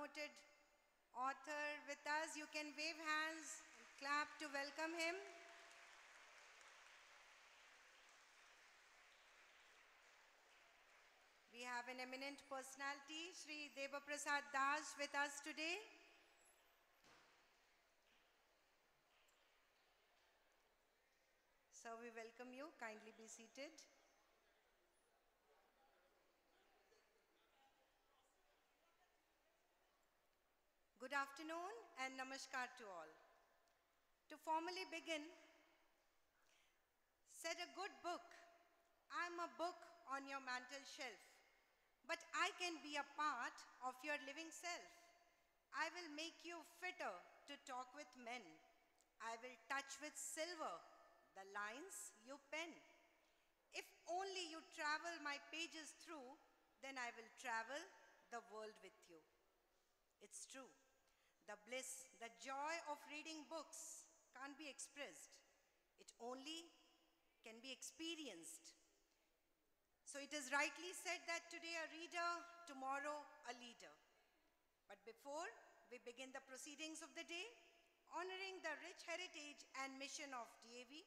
noted author with us. You can wave hands and clap to welcome him. We have an eminent personality, Sri Deva Prasad Das, with us today. So we welcome you. Kindly be seated. Good afternoon and namaskar to all. To formally begin, said a good book, I'm a book on your mantel shelf, but I can be a part of your living self. I will make you fitter to talk with men. I will touch with silver the lines you pen. If only you travel my pages through, then I will travel the world with you. It's true. The bliss, the joy of reading books can't be expressed. It only can be experienced. So it is rightly said that today a reader, tomorrow a leader. But before we begin the proceedings of the day, honoring the rich heritage and mission of DAV,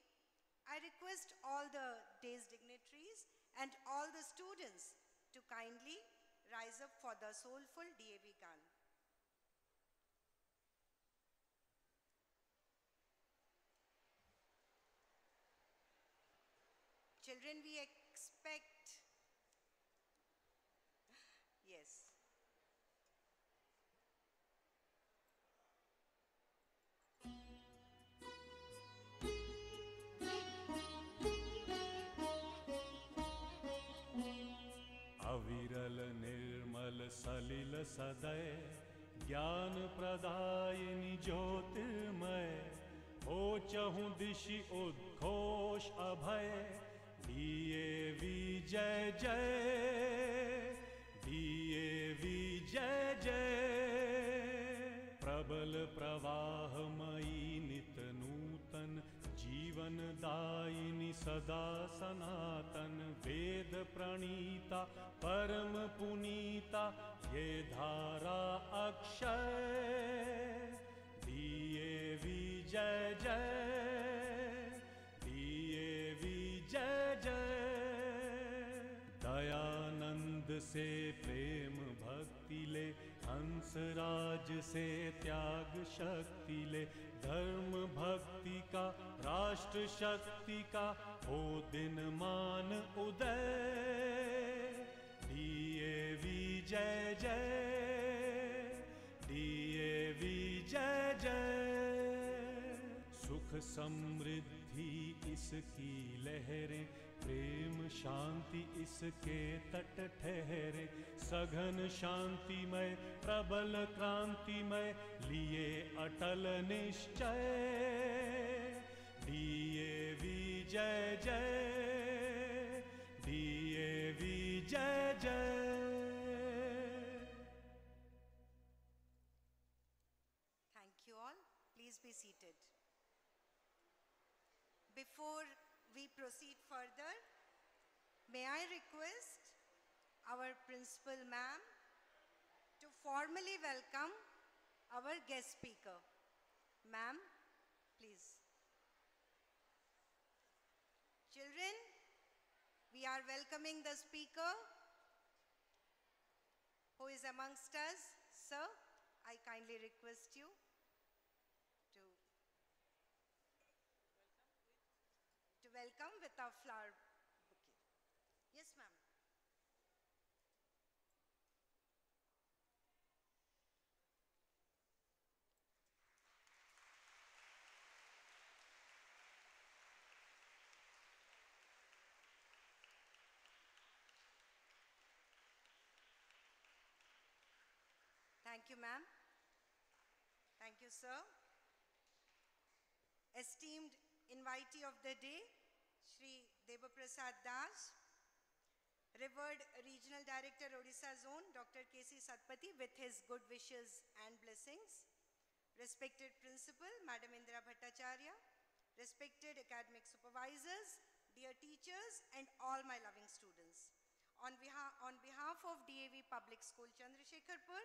I request all the day's dignitaries and all the students to kindly rise up for the soulful DAV Gan. Children, we expect, yes. अविरल निर्मल सलिल सदय ज्ञान प्रदायिनी ज्योतिर्मय हो चहु दिशि उद्घोष अभय ी विजय जय दिये विजय जय। जय प्रबल प्रवाहमयि नित नूतन जीवनदायिनी सदा सनातन। वेद प्रणीता परम पुनीता हे धारा अक्षय। दिये विजय जय जय। दयानंद से प्रेम भक्ति ले, हंसराज से त्याग शक्ति ले। धर्म भक्ति का, राष्ट्र शक्ति का, हो दिन मान उदय। दिए विजय, जय। दिए विजय, जय। सुख समृद्धि इसकी लहरें प्रेम शांति इसके तट ठहरे, सघन शांतिमय, प्रबल क्रांतिमय, लिए अटल निश्चय दिए विजय, जय दिए विजय, जय Thank you all. Please be seated. Before we proceed further, may I request our principal ma'am to formally welcome our guest speaker. Ma'am, please. Children, we are welcoming the speaker who is amongst us. Sir, I kindly request you to, to welcome with a flower bouquet. Yes, ma'am. Thank you, ma'am. Thank you, sir. Esteemed invitee of the day, Shri Devaprasad Das, revered Regional Director, Odisha Zone, Dr. K.C. Satpathy, with his good wishes and blessings, respected Principal, Madam Indira Bhattacharya, respected academic supervisors, dear teachers, and all my loving students. On behalf, on behalf of DAV Public School Chandrasekharpur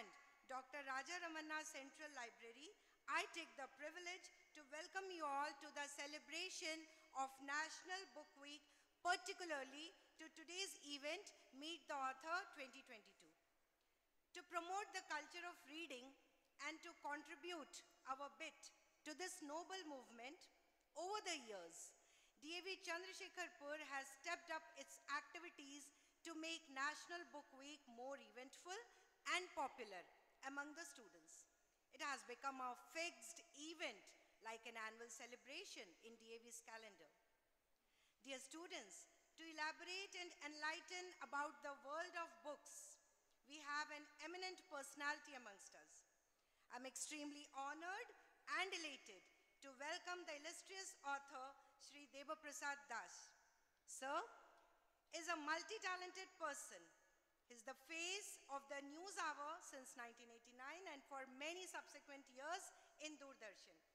and Dr. Raja Ramanna Central Library, I take the privilege to welcome you all to the celebration of National Book Week, particularly to today's event, Meet the Author 2022. To promote the culture of reading and to contribute our bit to this noble movement, over the years, DAV Chandrasekharpur has stepped up its activities to make National Book Week more eventful and popular among the students. It has become a fixed event like an annual celebration in DAV's calendar. Dear students, to elaborate and enlighten about the world of books, we have an eminent personality amongst us. I'm extremely honored and elated to welcome the illustrious author Sri Deva Prasad Das. Sir is a multi-talented person. He's the face of the news hour since 1989 and for many subsequent years in Doordarshan.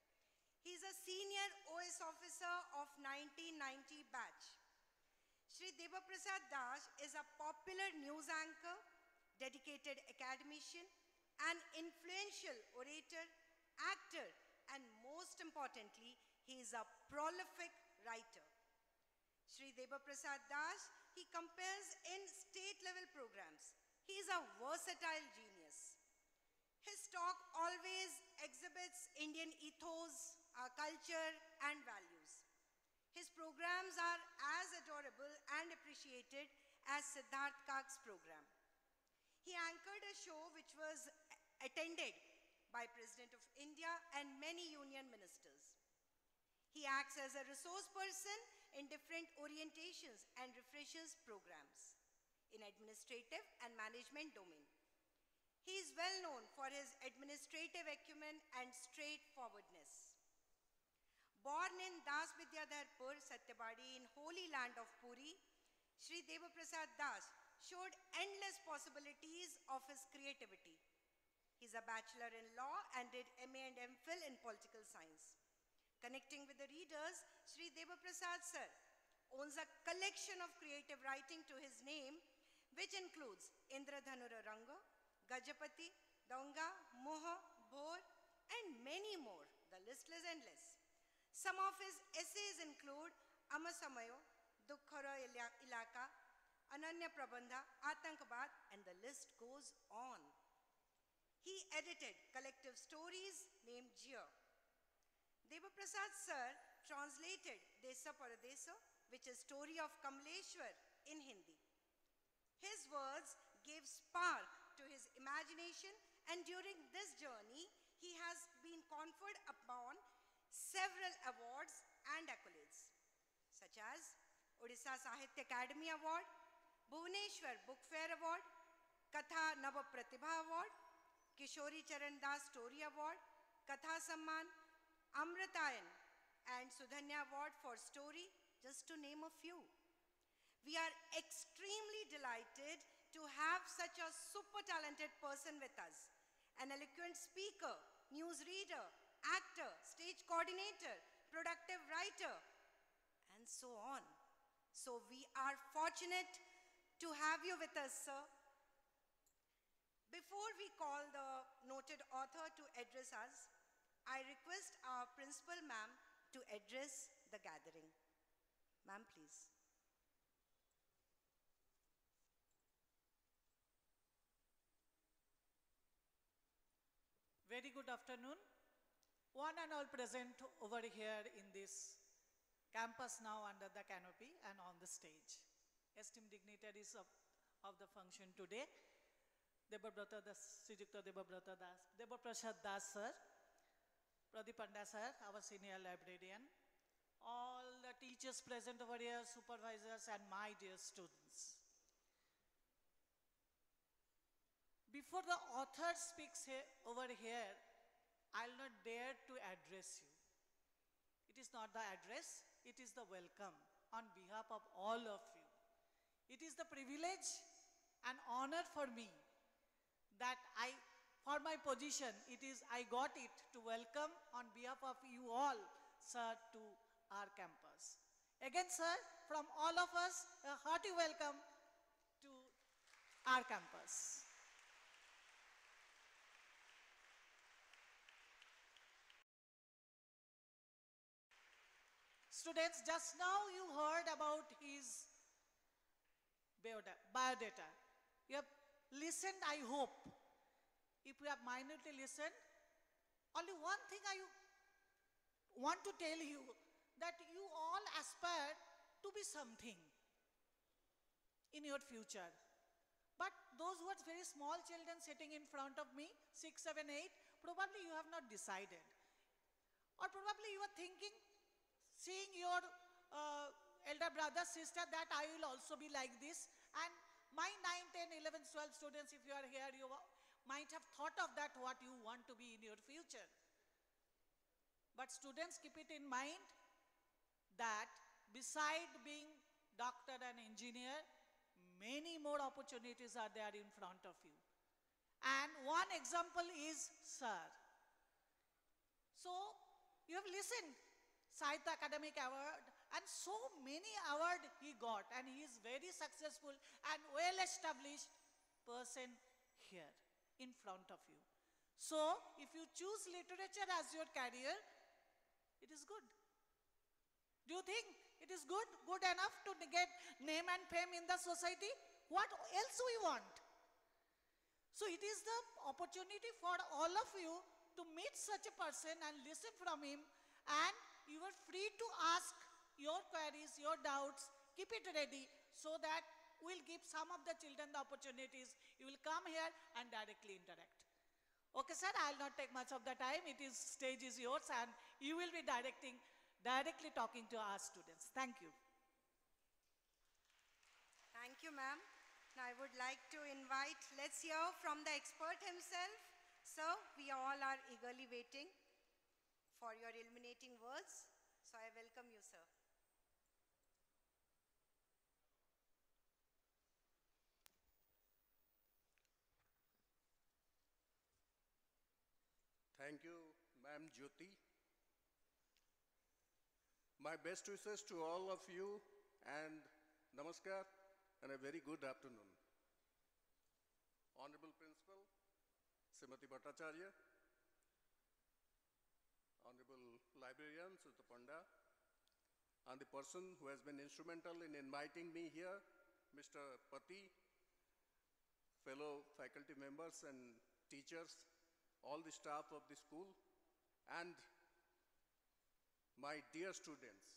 He is a senior OS officer of 1990 batch. Sri Deva Prasad Das is a popular news anchor, dedicated academician, an influential orator, actor, and most importantly, he is a prolific writer. Sri Deva Prasad Das, he compares in state-level programs. He is a versatile genius. His talk always exhibits Indian ethos, our culture, and values. His programs are as adorable and appreciated as Siddharth Kak's program. He anchored a show which was attended by President of India and many union ministers. He acts as a resource person in different orientations and refreshes programs in administrative and management domain. He is well known for his administrative acumen and straightforwardness. Born in Das Vidyadharpur, Satyabadi, in holy land of Puri, Sri Deva Prasad Das showed endless possibilities of his creativity. He's a bachelor in law and did MA and MPhil in political science. Connecting with the readers, Sri Deva Prasad sir owns a collection of creative writing to his name, which includes Indradhanura Ranga, Gajapati, Donga, Moha, Bhor, and many more. The list is endless. Some of his essays include Amasamayo, Dukkhara Ilaka, Ananya Prabandha, Atankabad, and the list goes on. He edited collective stories named Jia. Devaprasad sir translated Desa Paradesa, which is story of Kamleshwar in Hindi. His words gave spark to his imagination and during this journey, he has been conferred upon several awards and accolades, such as Odisha Sahitya Academy Award, Bhuvaneshwar Book Fair Award, Katha Nava Pratibha Award, Kishori Charan Das Story Award, Katha Samman, Amritayan, and Sudhanya Award for Story, just to name a few. We are extremely delighted to have such a super talented person with us, an eloquent speaker, newsreader, actor, stage coordinator, productive writer, and so on. So we are fortunate to have you with us, sir. Before we call the noted author to address us, I request our principal ma'am to address the gathering. Ma'am, please. Very good afternoon. One and all present over here in this campus now under the canopy and on the stage. Esteemed dignitaries of, of the function today, Debabrata Das, Srijukta Debabrata Das, Debaprasad Das sir, Pradeep Panda sir, our senior librarian, all the teachers present over here, supervisors and my dear students. Before the author speaks here, over here, I'll not dare to address you. It is not the address, it is the welcome on behalf of all of you. It is the privilege and honor for me that I, for my position, it is I got it to welcome on behalf of you all, sir, to our campus. Again, sir, from all of us, a hearty welcome to our campus. Students, just now you heard about his biodata. You have listened, I hope. If you have minutely listened, only one thing I want to tell you that you all aspire to be something in your future. But those who are very small children sitting in front of me, six, seven, eight, probably you have not decided. Or probably you are thinking, seeing your uh, elder brother, sister, that I will also be like this. And my 9, 10, 11, 12 students, if you are here, you might have thought of that, what you want to be in your future. But students, keep it in mind that beside being doctor and engineer, many more opportunities are there in front of you. And one example is Sir. So, you have listened, Sahitya Academic Award, and so many award he got, and he is very successful and well-established person here in front of you. So, if you choose literature as your career, it is good. Do you think it is good, good enough to get name and fame in the society? What else we want? So it is the opportunity for all of you to meet such a person and listen from him and you are free to ask your queries, your doubts, keep it ready so that we'll give some of the children the opportunities. You will come here and directly interact. Okay, sir, I'll not take much of the time. It is, stage is yours and you will be directing directly talking to our students. Thank you. Thank you, ma'am. Now I would like to invite, let's hear from the expert himself. Sir, we all are eagerly waiting for your illuminating words. So I welcome you, sir. Thank you, Ma'am Jyoti. My best wishes to all of you and namaskar and a very good afternoon. Honorable Principal, Srimati Bhattacharya, Honorable Librarian, Sutta Panda, and the person who has been instrumental in inviting me here, Mr. Pati, fellow faculty members and teachers, all the staff of the school, and my dear students.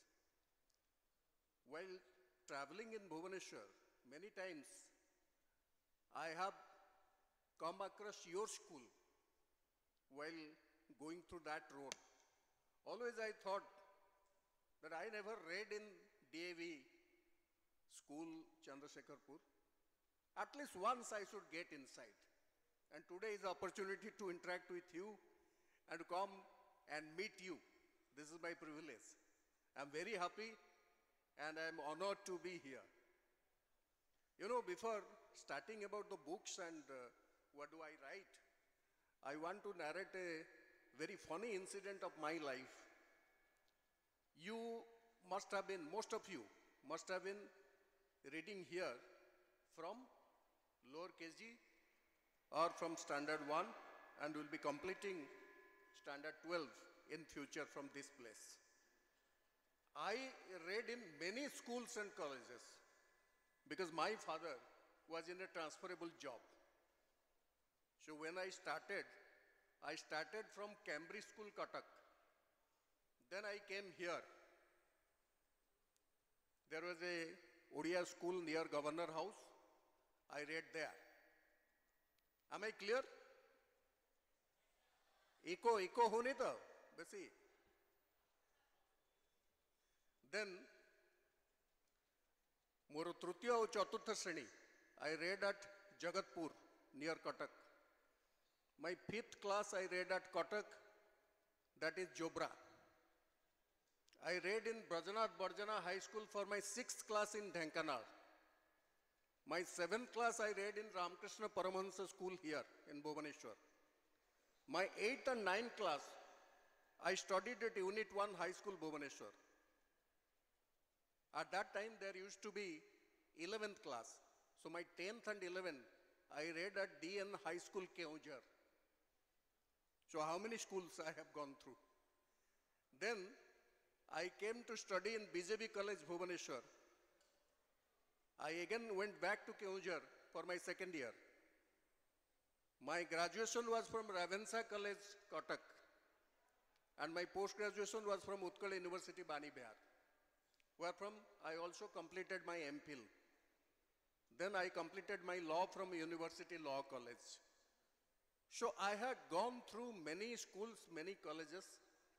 While traveling in Bhubaneswar, many times I have come across your school while going through that road. Always I thought that I never read in DAV school Chandrasekharpur. At least once I should get inside. And today is the opportunity to interact with you and to come and meet you. This is my privilege. I'm very happy and I'm honored to be here. You know, before starting about the books and uh, what do I write, I want to narrate a very funny incident of my life. You must have been, most of you must have been reading here from lower KG or from standard 1 and will be completing standard 12 in future from this place. I read in many schools and colleges because my father was in a transferable job. So when I started, I started from Cambridge School, Katak. Then I came here. There was a Odia school near Governor House. I read there. Am I clear? Echo, echo होने तो basi. Then moro तृतीय और चतुर्थ श्रेणी I read at Jagatpur near Katak. My fifth class I read at Cuttack, that is Jobra. I read in Brajanath Badajena High School for my sixth class in Dhenkanal. My seventh class I read in Ramakrishna Paramahansa School here in Bhubaneswar. My eighth and ninth class I studied at Unit 1 High School Bhubaneswar. At that time there used to be 11th class. So my 10th and 11th I read at DN High School Keonjhar. So how many schools I have gone through? Then I came to study in BJB College, Bhubaneswar. I again went back to Keonjhar for my second year. My graduation was from Ravenshaw College, Cuttack. And my post-graduation was from Utkal University, Vani Vihar. Wherefrom I also completed my MPhil. Then I completed my law from University Law College. So I had gone through many schools, many colleges,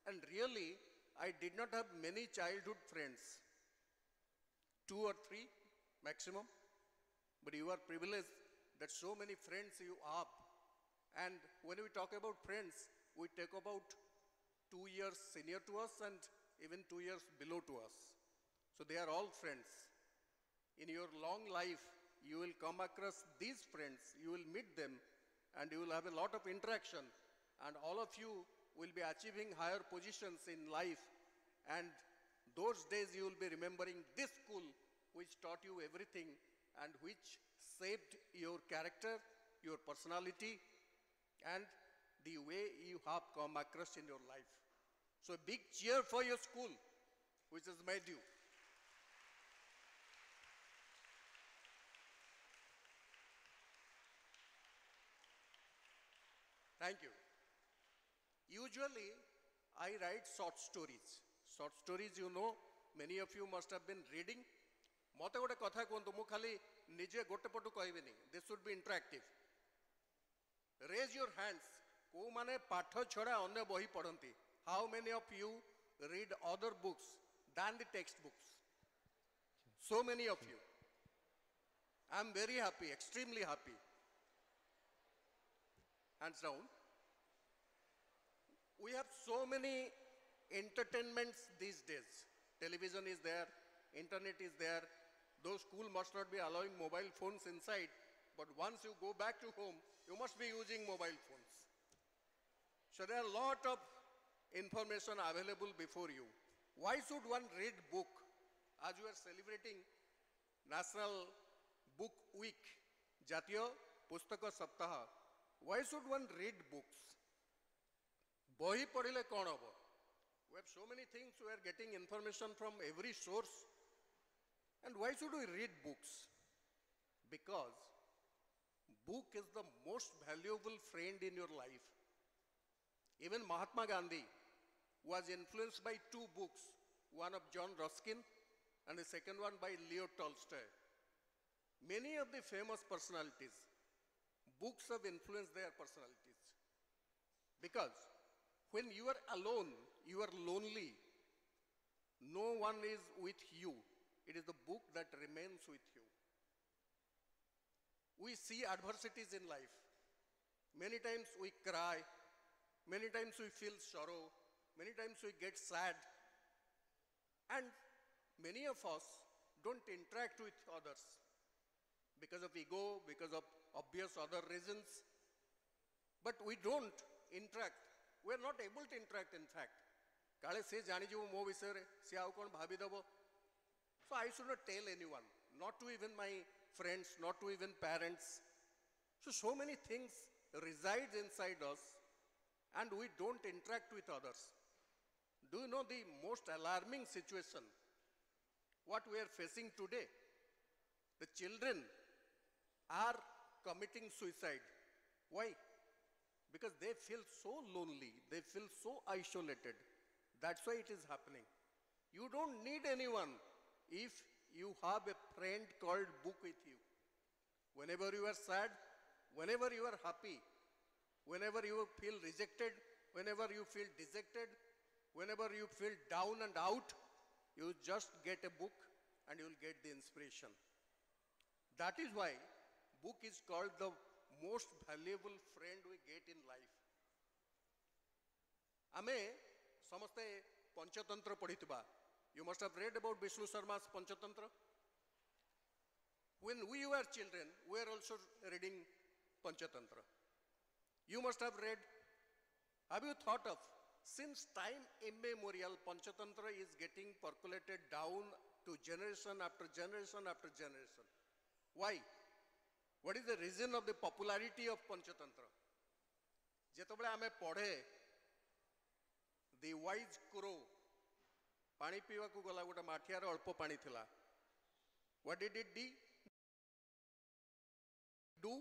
and really I did not have many childhood friends. Two or three maximum. But you are privileged that so many friends you have. And when we talk about friends, we talk about two years senior to us and even two years below to us. So they are all friends. In your long life, you will come across these friends, you will meet them, and you will have a lot of interaction. And all of you will be achieving higher positions in life. And those days you will be remembering this school which taught you everything and which shaped your character, your personality, and the way you have come across in your life. So big cheer for your school, which has made you. Thank you. Usually, I write short stories. Short stories, you know, many of you must have been reading. ମତେ ଗୋଟେ କଥା କୁହନ୍ତୁ ମୁଁ ଖାଲି ନିଜେ ଗୋଟେ ପଟୁ କହିବିନି this should B interactive raise your hands କୋଉମାନେ ପାଠ ଛଡ଼ା ଅନ୍ୟ ବହି ପଢ଼ନ୍ତି how many of you read other books than the text books so many of you. I'm very happy, extremely happy. Hands down. We have so many entertainments these days. Television is there, internet is there. Those school must not be allowing mobile phones inside, but once you go back to home, you must be using mobile phones. So there are a lot of information available before you. Why should one read book? As you are celebrating National Book Week, Jatiyo Pustaka Saptaha, why should one read books? Bohi padhile kon? We have so many things, we are getting information from every source. And why should we read books? Because book is the most valuable friend in your life. Even Mahatma Gandhi was influenced by two books, one of John Ruskin and the second one by Leo Tolstoy. Many of the famous personalities books have influenced their personalities. Because when you are alone, you are lonely. No one is with you. It is the book that remains with you. We see adversities in life. Many times we cry. Many times we feel sorrow. Many times we get sad. And many of us don't interact with others because of ego, because of obvious other reasons. But we don't interact. We are not able to interact, in fact. କାଳେ ସେ ଜାଣିଯିବ ମୋ ବିଷୟରେ ସେ ଆଉ କ'ଣ ଭାବିଦେବ So I should not tell anyone, not to even my friends, not to even parents. So, so many things reside inside us and we don't interact with others. Do you know the most alarming situation? What we are facing today? The children are committing suicide. Why? Because they feel so lonely, they feel so isolated. That's why it is happening. You don't need anyone if you have a friend called book with you. Whenever you are sad, whenever you are happy, whenever you feel rejected, whenever you feel dejected, whenever you feel down and out, you just get a book and you will get the inspiration. That is why book is called the most valuable friend we get in life. ଆମେ ସମସ୍ତେ ପଞ୍ଚତନ୍ତ୍ର ପଢ଼ିଥିବା You must have read about Vishnu Sharma's Panchatantra. When we were children, we were also reading Panchatantra. You must have read, have you thought of, since time immemorial, Panchatantra is getting percolated down to generation after generation after generation. Why? What is the reason of the popularity of Panchatantra? ଯେତେବେଳେ ଆମେ ପଢ଼େ the wise crow ପାଣି ପିଇବାକୁ ଗଲା ଗୋଟେ ମାଠିଆରେ ଅଳ୍ପ ପାଣି ଥିଲା What did it do? do?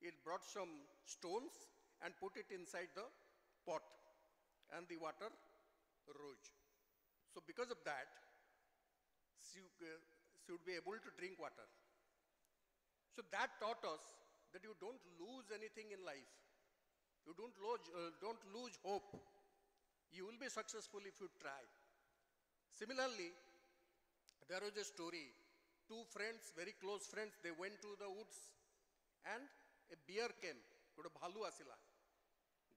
It brought some stones and put it inside the pot and the water rose. So because of that, she, uh, she would be able to drink water. So that taught us that you don't lose anything in life. You don't lose, uh, don't lose hope. You will be successful if you try. Similarly, there was a story. Two friends, very close friends, they went to the woods and a bear came. ଗୋଟେ ଭାଲୁ ଆସିଲା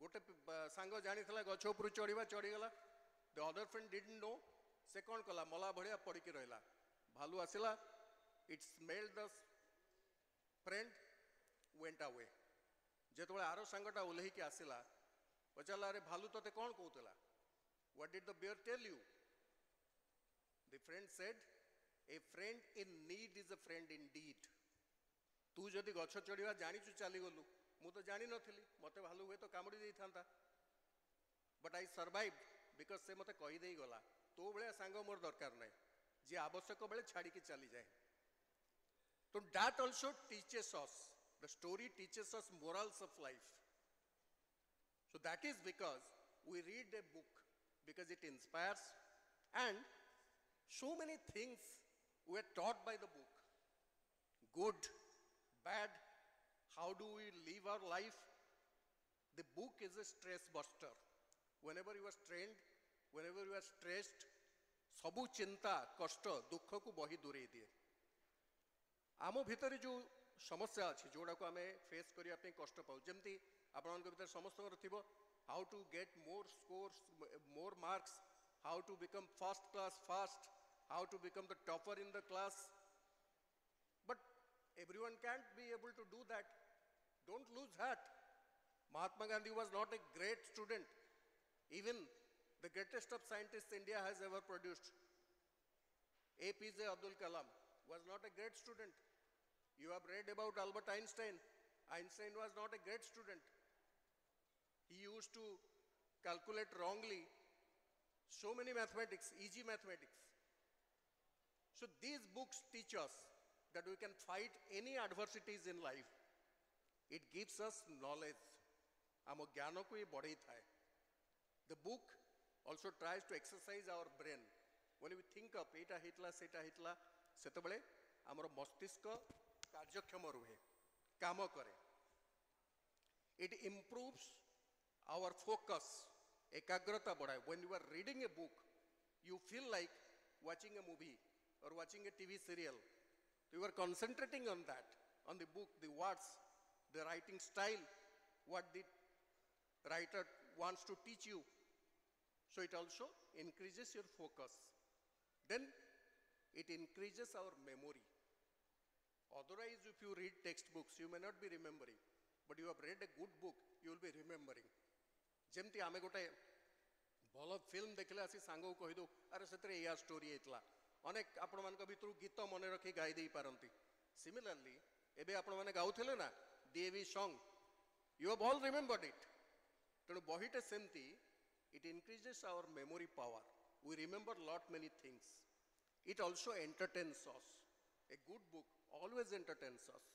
ଗୋଟେ P- ବା- ସାଙ୍ଗ ଜାଣିଥିଲା ଗଛ ଉପରୁ ଚଢ଼ିବା ଚଢ଼ିଗଲା the other friend did no ସେ କ'ଣ କଲା ମଲା ଭଳିଆ ପଡ଼ିକି ରହିଲା ଭାଲୁ ଆସିଲା it smell the friend went away ଯେତେବେଳେ ଆର ସାଙ୍ଗଟା ଓହ୍ଲେଇକି ଆସିଲା ପଚାରିଲା ଆରେ ଭାଲୁ ତତେ କ'ଣ କହୁଥିଲା what did the bear tell you the friend said a friend in need is a friend indeed ତୁ ଯଦି ଗଛ ଚଢ଼ିବା ଜାଣିଛୁ ଚାଲିଗଲୁ ମୁଁ ତ ଜାଣିନଥିଲି ମୋତେ ଭାଲୁ ହୁଏ ତ କାମୁଡ଼ି ଦେଇଥାନ୍ତା ବଟ୍ ଆଇ ସର୍ଭାଇଭ୍ ବିକଜ ସେ ମୋତେ କହିଦେଇ ଗଲା ତୋ ଭଳିଆ ସାଙ୍ଗ ମୋର ଦରକାର ନାହିଁ ଯିଏ ଆବଶ୍ୟକ ବେଳେ ଛାଡ଼ିକି ଚାଲିଯାଏ ତ ଡାଟ୍ ଅଲସୋ ଟିଚେସ୍ ଅସ୍ ଦ ଷ୍ଟୋରି ଟିଚେସ୍ ଅସ୍ ମୋରାଲ୍ସ of life So that is because we read a book because it inspires and so many things we are taught by the book. Good, bad, how do we live our life? The book is a stress buster. Whenever you are strained, whenever you are stressed, ସବୁ ଚିନ୍ତା କଷ୍ଟ ଦୁଃଖକୁ ବହି ଦୂରେଇ ଦିଏ ଆମ ଭିତରେ ଯେଉଁ ସମସ୍ୟା ଅଛି ଯେଉଁଟାକୁ ଆମେ ଫେସ୍ କରିବା ପାଇଁ କଷ୍ଟ ପାଉ ଯେମିତି ଆପଣମାନଙ୍କ ଭିତରେ ସମସ୍ତଙ୍କର ଥିବ how two get more ସ୍କୋର୍ସ more Marcus how to become first class first how to become the topper in the class but every one can't be able to do that don't lose hat Mahatma Gandhi was not a great student. Even the greatest of scientists India has ever produced, APJ Abdul Kalam, was not a great student. You have read about Albert Einstein. Einstein was not a great student. He used to calculate wrongly so many mathematics, easy mathematics. So these books teach us that we can fight any adversities in life. It gives us knowledge. ଆମ ଜ୍ଞାନକୁ ହିଁ ବଢ଼େଇଥାଏ the book also tries to exercise our brain when we think of ଏଇଟା ହେଇଥିଲା ସେଇଟା ହେଇଥିଲା ସେତେବେଳେ ଆମର ମସ୍ତିଷ୍କ କାର୍ଯ୍ୟକ୍ଷମ ରୁହେ କାମ କରେ ଇଟ୍ ଇମ୍ପ୍ରୁଭ୍ସ ଆୱାର ଫୋକସ୍ ଏକାଗ୍ରତା ବଢ଼ାଏ when you are reading a book you feel like watching a movie or watching a TV serial you are concentrating on that on the book the words the writing style what the writer wants to teach you. So it also increases your focus. Then it increases our memory. Otherwise, if you read textbooks, you may not be remembering. But you have read a good book, you will be remembering. ଯେମିତି ଆମେ ଗୋଟେ ଭଲ film ଦେଖିଲେ ଆସି ସାଙ୍ଗକୁ କହିଦେଉ ଆରେ ସେଥିରେ ଏଇଆ ଷ୍ଟୋରି ହେଇଥିଲା ଅନେକ ଆପଣମାନଙ୍କ ଭିତରୁ ଗୀତ ମନେ ରଖି ଗାଇ ଦେଇପାରନ୍ତି ସିମିଲାରଲି ଏବେ ଆପଣମାନେ ଗାଉଥିଲେ ନା DAV song you have all remembered it ତେଣୁ ବହିଟେ ସେମିତି it increases our memory power we remember lot many things it also entertains us a good book always ଏଣ୍ଟରଟେନ୍ସ ଅସ୍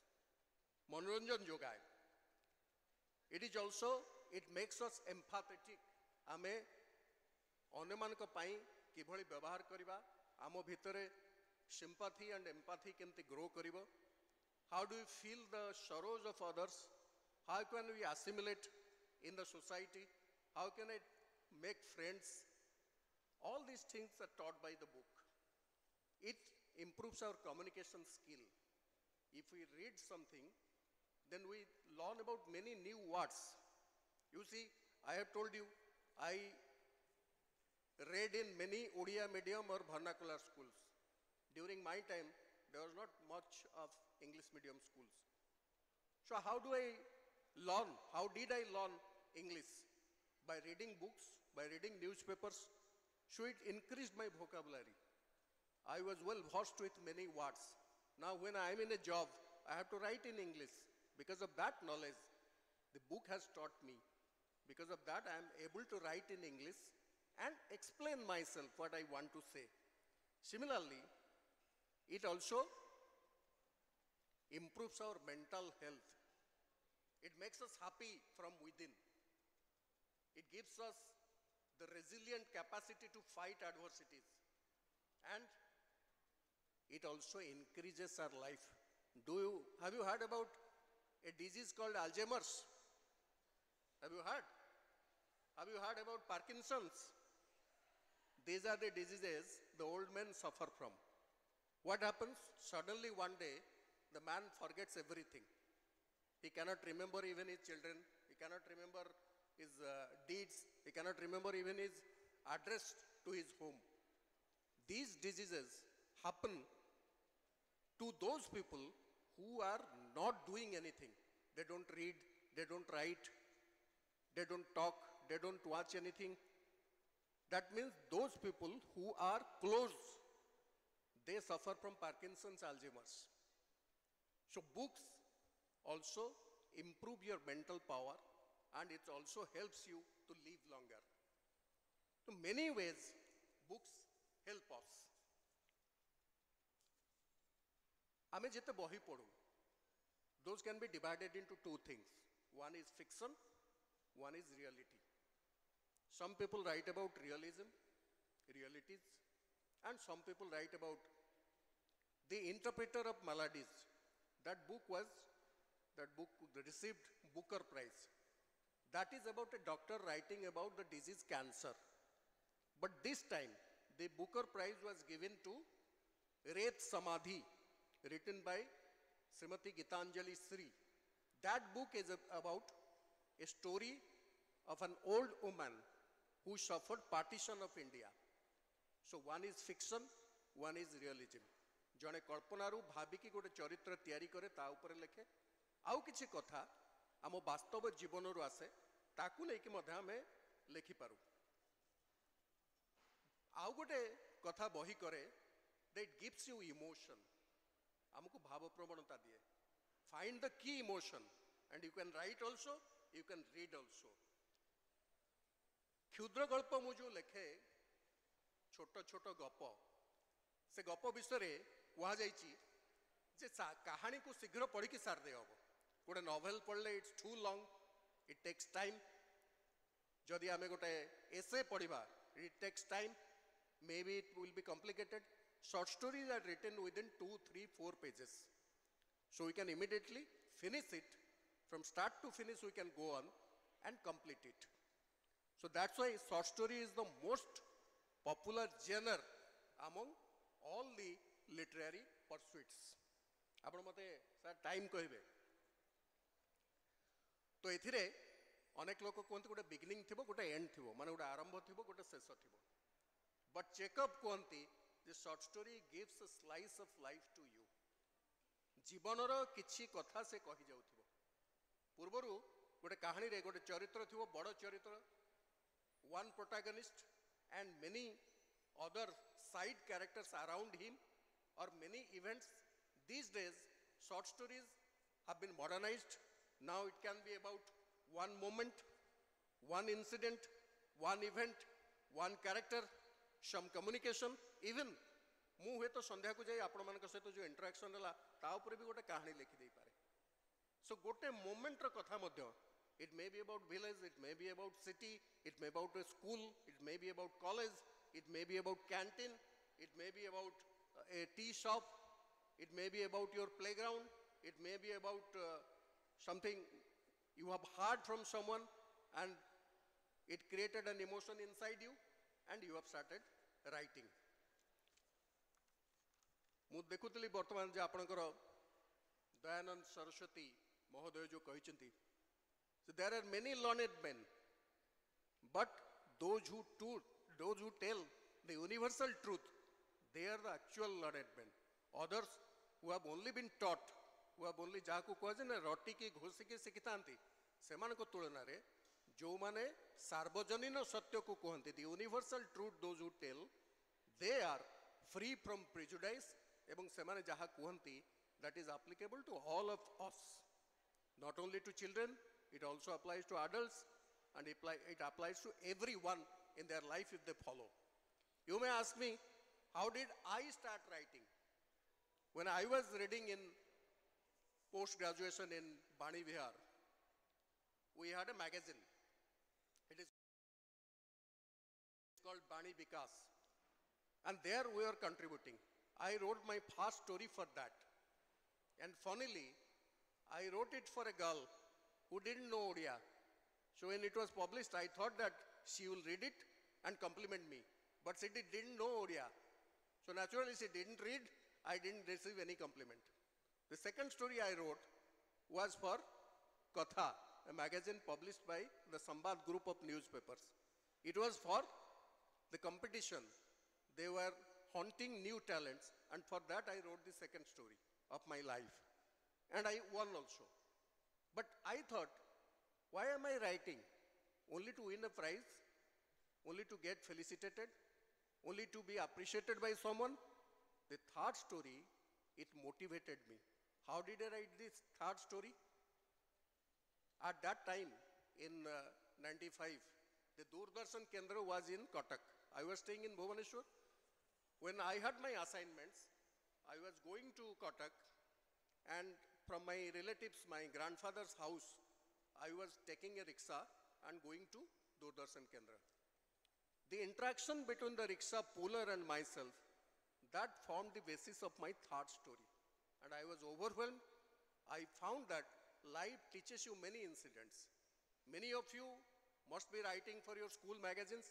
ମନୋରଞ୍ଜନ ଯୋଗାଏ it is also eat makes ଅସ୍ ଏମ୍ଫାଥେଟିକ୍ ଆମେ ଅନ୍ୟମାନଙ୍କ ପାଇଁ କିଭଳି ବ୍ୟବହାର କରିବା ଆମ ଭିତରେ ସିମ୍ପାଥି ଆଣ୍ଡ ଏମ୍ପାଥି କେମିତି ଗ୍ରୋ କରିବ ହାଉ do you feel the Saroj of others how can we assimilate in the society? How can I make friends? All these things are taught by the book. It improves our communication skill. if we read something, then we learn about many new words. You see, I have told you, I read in many Odia medium or vernacular schools. During my time, there was not much of English medium schools. So how do I learn? How did I learn English? By reading books, by reading newspapers. So it increased my vocabulary. I was well versed with many words. Now when I am in a job, I have to write in English. Because of that knowledge, the book has taught me. Because of that, I am able to write in English and explain myself what I want to say. Similarly, it also improves our mental health. It makes us happy from within. It gives us the resilient capacity to fight adversities. And it also increases our life. Do you, have you heard about a disease called Alzheimer's? Have you heard? Have you heard about Parkinson's? These are the diseases the old men suffer from. What happens? Suddenly one day, the man forgets everything. He cannot remember even his children. He cannot remember his uh, deeds. He cannot remember even his address to his home. These diseases happen to those people who are not doing anything. They don't read, they don't write, they don't talk, they don't watch anything. That means those people who are close, they suffer from Parkinson's, Alzheimer's. So books also improve your mental power and it also helps you to live longer. In many ways, books help us. हमें जिते those can be divided into two things. One is fiction one is reality. Some people write about realism realities and some people write about the interpreter of maladies. That book was that book received booker prize. That is about a doctor writing about the disease cancer. But this time the booker prize was given to Ret Samadhi written by Srimati Geetanjali Shree. That book is about a story of an old woman who suffered partition of India. So one is fiction, one is realism. ଜଣେ କଳ୍ପନାରୁ ଭାବିକି ଗୋଟେ ଚରିତ୍ର ତିଆରି କରେ ତା ଉପରେ ଲେଖେ ଆଉ କିଛି କଥା ଆମ ବାସ୍ତବ ଜୀବନରୁ ଆସେ ତାକୁ ନେଇକି ମଧ୍ୟ ଆମେ ଲେଖିପାରୁ ଆଉ ଗୋଟେ କଥା ବହି କରେ that gives you emotion. ଆମକୁ ଭାବ ପ୍ରବଣତା ଦିଏ find the key emotion and you can write also you can read also କ୍ଷୁଦ୍ର ଗଳ୍ପ ମୁଁ ଯେଉଁ ଲେଖେ ଛୋଟ ଛୋଟ ଗପ ସେ ଗପ ବିଷୟରେ କୁହାଯାଇଛି ଯେ ସା- କାହାଣୀକୁ ଶୀଘ୍ର ପଢ଼ିକି ସାରିଦେଇ ହେବ ଗୋଟେ ନଭେଲ ପଢ଼ିଲେ it's too long it takes time ଯଦି ଆମେ ଗୋଟେ ଏସେ ପଢ଼ିବା it takes time maybe it will be complicated. Short stories are written within two, three, four pages. So we can immediately finish it. From start to finish, we can go on and complete it. So that's why short story is the most popular genre among all the literary pursuits. ଆପଣ ମୋତେ sir time କହିବେ ତ ଏଥିରେ ଅନେକ ଲୋକ କୁହନ୍ତି ଗୋଟେ beginning ଥିବ ଗୋଟେ ଏଣ୍ଡ ଥିବ ମାନେ ଗୋଟେ ଆରମ୍ଭ ଥିବ ଗୋଟେ ଶେଷ ଥିବ ବଟ୍ ଚେକଅପ୍ କୁହନ୍ତି ଯେ short story gives a slice of life to you ଜୀବନର କିଛି କଥା ସେ କହିଯାଉଥିବ ପୂର୍ବରୁ ଗୋଟେ କାହାଣୀରେ ଗୋଟେ ଚରିତ୍ର ଥିବ ବଡ଼ ଚରିତ୍ର one protagonist and many other side characters around him or many events. These days, short stories have been modernized. Now it can be about one moment, one incident, one event, one character, some communication, even ମୁଁ ହୁଏତ ସନ୍ଧ୍ୟାକୁ ଯାଇ ଆପଣମାନଙ୍କ ସହିତ ଯେଉଁ interaction ହେଲା ତା ଉପରେ ବି ଗୋଟେ କାହାଣୀ ଲେଖିଦେଇପାରେ So ଗୋଟେ ମୋମେଣ୍ଟର କଥା ମଧ୍ୟ it may be about village, it may be about city, it may be about a school, it may be about college, it may be about canteen, it may be about uh, a tea shop, it may be about your playground, it may be about uh, something you have heard from someone and it created an emotion inside you and you have started writing. ମୁଁ ଦେଖୁଥିଲି ବର୍ତ୍ତମାନ ଯେ ଆପଣଙ୍କର ଦୟାନନ୍ଦ ସରସ୍ୱତୀ ମହୋଦୟ ଯେଉଁ କହିଛନ୍ତି So there are many learned men, but those who, to, those who tell the universal truth, they are the actual learned men. Others who have only been taught, who have only ଯାହାକୁ କୁହାଯାଏ ନା ରଟିକି ଘୋଷିକି ଶିଖିଥାନ୍ତି ସେମାନଙ୍କ ତୁଳନାରେ ଯେଉଁମାନେ ସାର୍ବଜନୀନ ସତ୍ୟକୁ କୁହନ୍ତି the universal truth those who tell, they are free from prejudice ଏବଂ ସେମାନେ ଯାହା କୁହନ୍ତି that is applicable to all of us. Not only to children, it also applies to adults and it, apply, it applies to everyone in their life if they follow. You may ask me, how did I start writing? When I was reading in post graduation in Bani Vihar, we had a magazine. called Bani Vikas. And there we were contributing. I wrote my first story for that. And funnily, I wrote it for a girl who didn't know Odia. So when it was published, I thought that she will read it and compliment me. But she did- didn't know Odia. So naturally, she didn't read. I didn't receive any compliment. The second story I wrote was for Katha, a magazine published by the Sambad group of newspapers. It was for the competition. They were haunting new talents, and for that I wrote the second story of my life. And I won also. But I thought, why am I writing? Only to win a prize? Only to get felicitated? Only to be appreciated by someone? The third story, it motivated me. How did I write this third story? At that time, in uh, 95, the Doordarshan Kendra was in Cuttack. I was staying in Bhubaneswar. When I had my assignments, I was going to Cuttack, and from my relatives, my grandfather's house, I was taking a rickshaw and going to Doordarshan Kendra. The interaction between the rickshaw puller and myself, that formed the basis of my third story. And I was overwhelmed. I found that life teaches you many incidents. Many of you must be writing for your school magazines.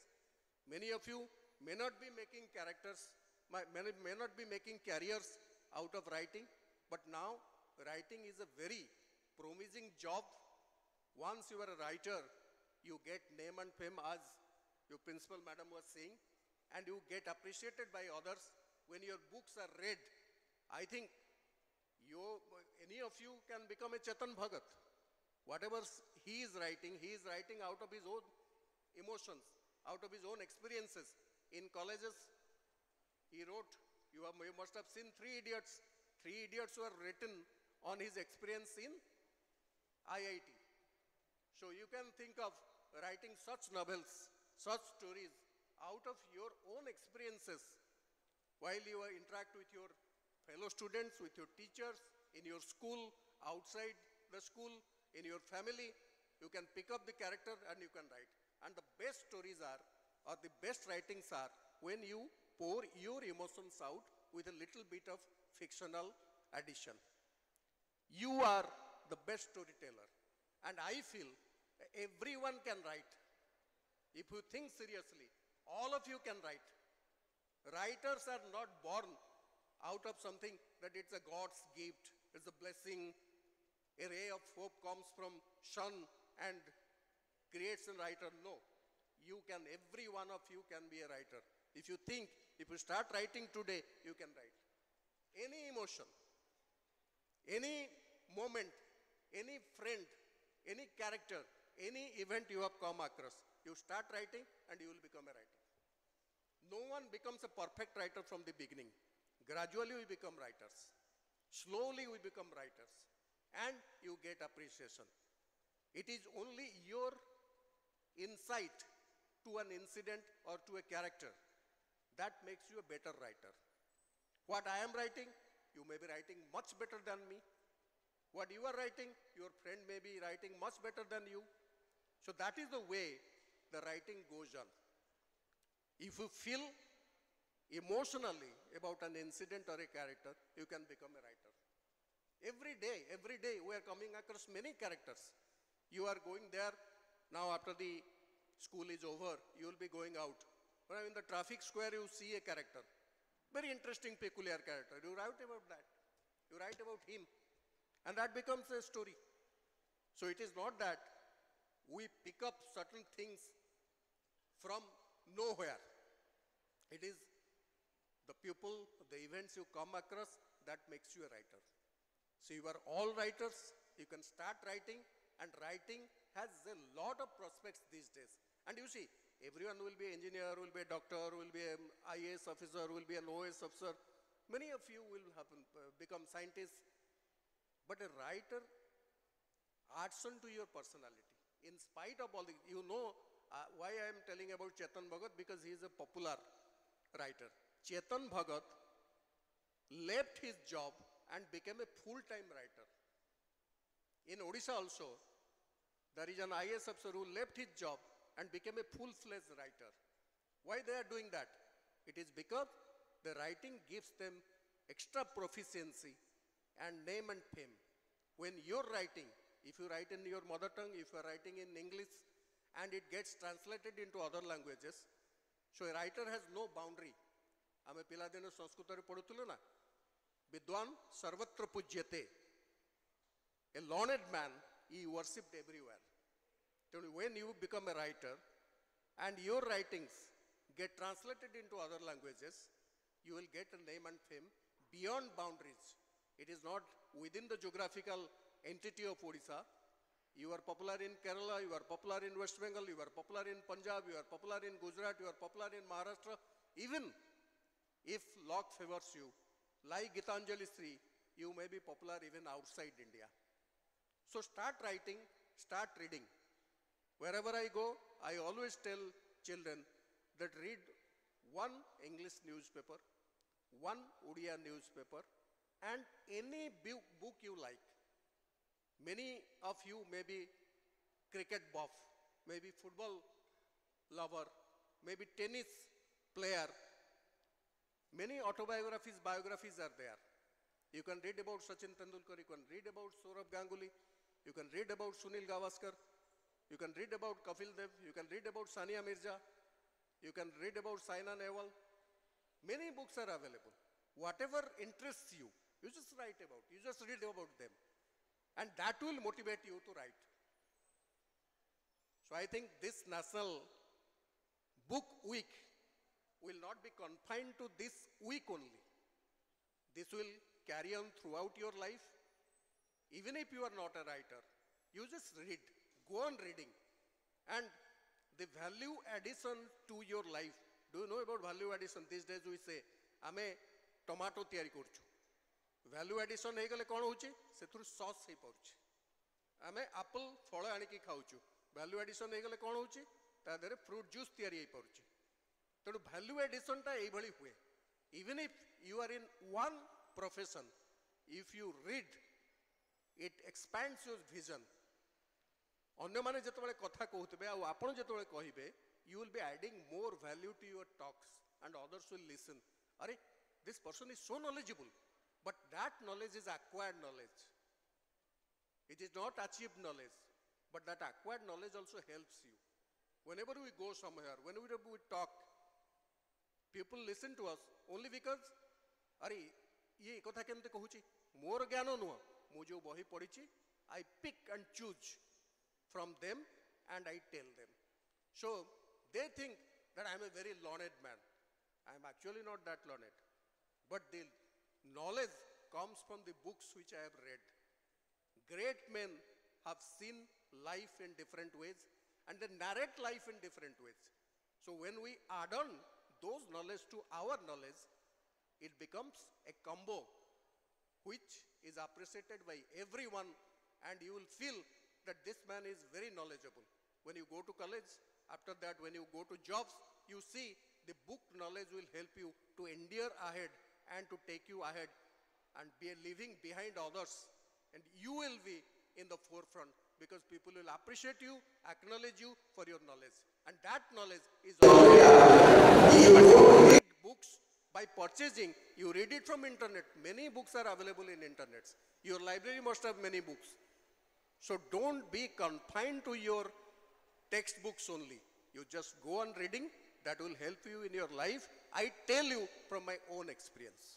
Many of you may not be making characters, may, may not be making careers out of writing, but now writing is a very promising job. Once you are a writer, you get name and fame as your principal madam was saying, and you get appreciated by others when your books are read. I think you, any of you can become a Chetan Bhagat. Whatever he is writing, he is writing out of his own emotions, out of his own experiences. In colleges, he wrote, you, have, you must have seen Three Idiots. Three Idiots were written on his experience in IIT. So you can think of writing such novels, such stories out of your own experiences while you interact with your fellow students, with your teachers, in your school, outside the school, in your family, you can pick up the character and you can write. And the best stories are, or the best writings are, when you pour your emotions out with a little bit of fictional addition. You are the best storyteller. And I feel everyone can write. If you think seriously, all of you can write. Writers are not born out of something that it's a God's gift, it's a blessing. A ray of hope comes from sun and creates a writer. No. You can, every one of you can be a writer. If you think, if you start writing today, you can write. Any emotion, any moment, any friend, any character, any event you have come across, you start writing and you will become a writer. No one becomes a perfect writer from the beginning. Gradually, we become writers. Slowly, we become writers. And you get appreciation. It is only your insight to an incident or to a character that makes you a better writer. What I am writing, you may be writing much better than me. What you are writing, your friend may be writing much better than you. So that is the way the writing goes on. If you feel emotionally about an incident or a character, you can become a writer. Every day, every day, we are coming across many characters. You are going there, now after the school is over, you will be going out. When in the traffic square, you see a character. Very interesting, peculiar character. You write about that. You write about him. And that becomes a story. So it is not that we pick up certain things from nowhere. It is the people, the events you come across that makes you a writer. So you are all writers. You can start writing, and writing has a lot of prospects these days. And you see, everyone will be engineer, will be a doctor, will be an IAS officer, will be an OS officer. Many of you will happen, uh, become scientists. But a writer adds on to your personality. In spite of all the, you know, uh, why I am telling about Chetan Bhagat? Because he is a popular writer. Chetan Bhagat left his job and became a full-time writer. In Odisha also, there is an IS officer who left his job and became a full-fledged writer. Why they are doing that? It is because the writing gives them extra proficiency and name and fame. When you're writing, if you write in your mother tongue, if you are writing in English, and it gets translated into other languages, so a writer has no boundary. ଆମେ ପିଲାଦିନ ସଂସ୍କୃତରେ ପଢୁଥିଲୁ ନା ବିଦ୍ୱାନ ସର୍ବତ୍ର ପୂଜ୍ୟତେ a learned man he worshipped everywhere when you become a writer and your writings get translated into other languages you will get a name and fame beyond boundaries it is not within the geographical entity of odisha you are popular in kerala you are popular in west bengal you are popular in punjab you are popular in gujarat you are popular in maharashtra even if luck favors you, like Geetanjali Shree, you may be popular even outside India. So start writing, start reading. Wherever I go, I always tell children that read one English newspaper, one Odia newspaper, and any book you like. Many of you may be cricket buff, maybe football lover, maybe tennis player, Many autobiographies, biographies are there. You can read about Sachin Tendulkar, you can read about Sourav Ganguly, you can read about Sunil Gavaskar, you can read about Kapil Dev, you can read about Sania Mirza, you can read about Saina Nehwal. Many books are available. Whatever interests you, you just write about, you just read about them. And that will motivate you to write. So I think this National Book Week will not be confined to this week only. This will carry on throughout your life. Even if you are not a writer, you just read, go on reading. And the value addition to your life. Do you know about value addition? These days we say, ଆମେ tomato ତିଆରି କରୁଛୁ value addition ହେଇଗଲେ କ'ଣ ହେଉଛି ସେଥିରୁ sauce ହେଇପାରୁଛି ଆମେ apple ଫଳ ଆଣିକି ଖାଉଛୁ ଭ୍ୟାଲ୍ୟୁ ଆଡିସନ୍ ହେଇଗଲେ କ'ଣ ହେଉଛି ତା ଦେହରେ ଫ୍ରୁଟ୍ ଜୁସ୍ ତିଆରି ହେଇପାରୁଛି ତେଣୁ ଭ୍ୟାଲ୍ୟୁ ଆଡିସନଟା ଏଇଭଳି ହୁଏ even if you R in one profession if you read eat ଏକ୍ସପାଣ୍ଡସ୍ your vision ଅନ୍ୟମାନେ ଯେତେବେଳେ କଥା କହୁଥିବେ ଆଉ ଆପଣ ଯେତେବେଳେ କହିବେ you will be adding more value to your talks and others will listen ଆରେ this person is so knowledgeable but that knowledge is acquired knowledge It is not achieved knowledge, but that acquired knowledge also helps you. Whenever we go somewhere, whenever we talk, people listen to us only because, ଆରେ ଇଏ ଏ କଥା କେମିତି କହୁଛି ମୋର ଜ୍ଞାନ ନୁହଁ ମୁଁ ଯେଉଁ ବହି ପଢ଼ିଛି I pick and choose from them and I tell them. So they think that I am a very learned man. I am actually not that learned. But the knowledge comes from the books which I have read. Great men have seen life in different ways and they narrate life in different ways. So when we add on those knowledge to our knowledge, it becomes a combo which is appreciated by everyone and you will feel that this man is very knowledgeable. When you go to college, after that when you go to jobs, you see the book knowledge will help you to endure ahead and to take you ahead and be living behind others and you will be in the forefront because people will appreciate you, acknowledge you for your knowledge. And that knowledge is already read books by purchasing, you read it from internet. Many books are available in internet. Your library must have many books. So don't be confined to your textbooks only. You just go on reading, that will help you in your life. I tell you from my own experience.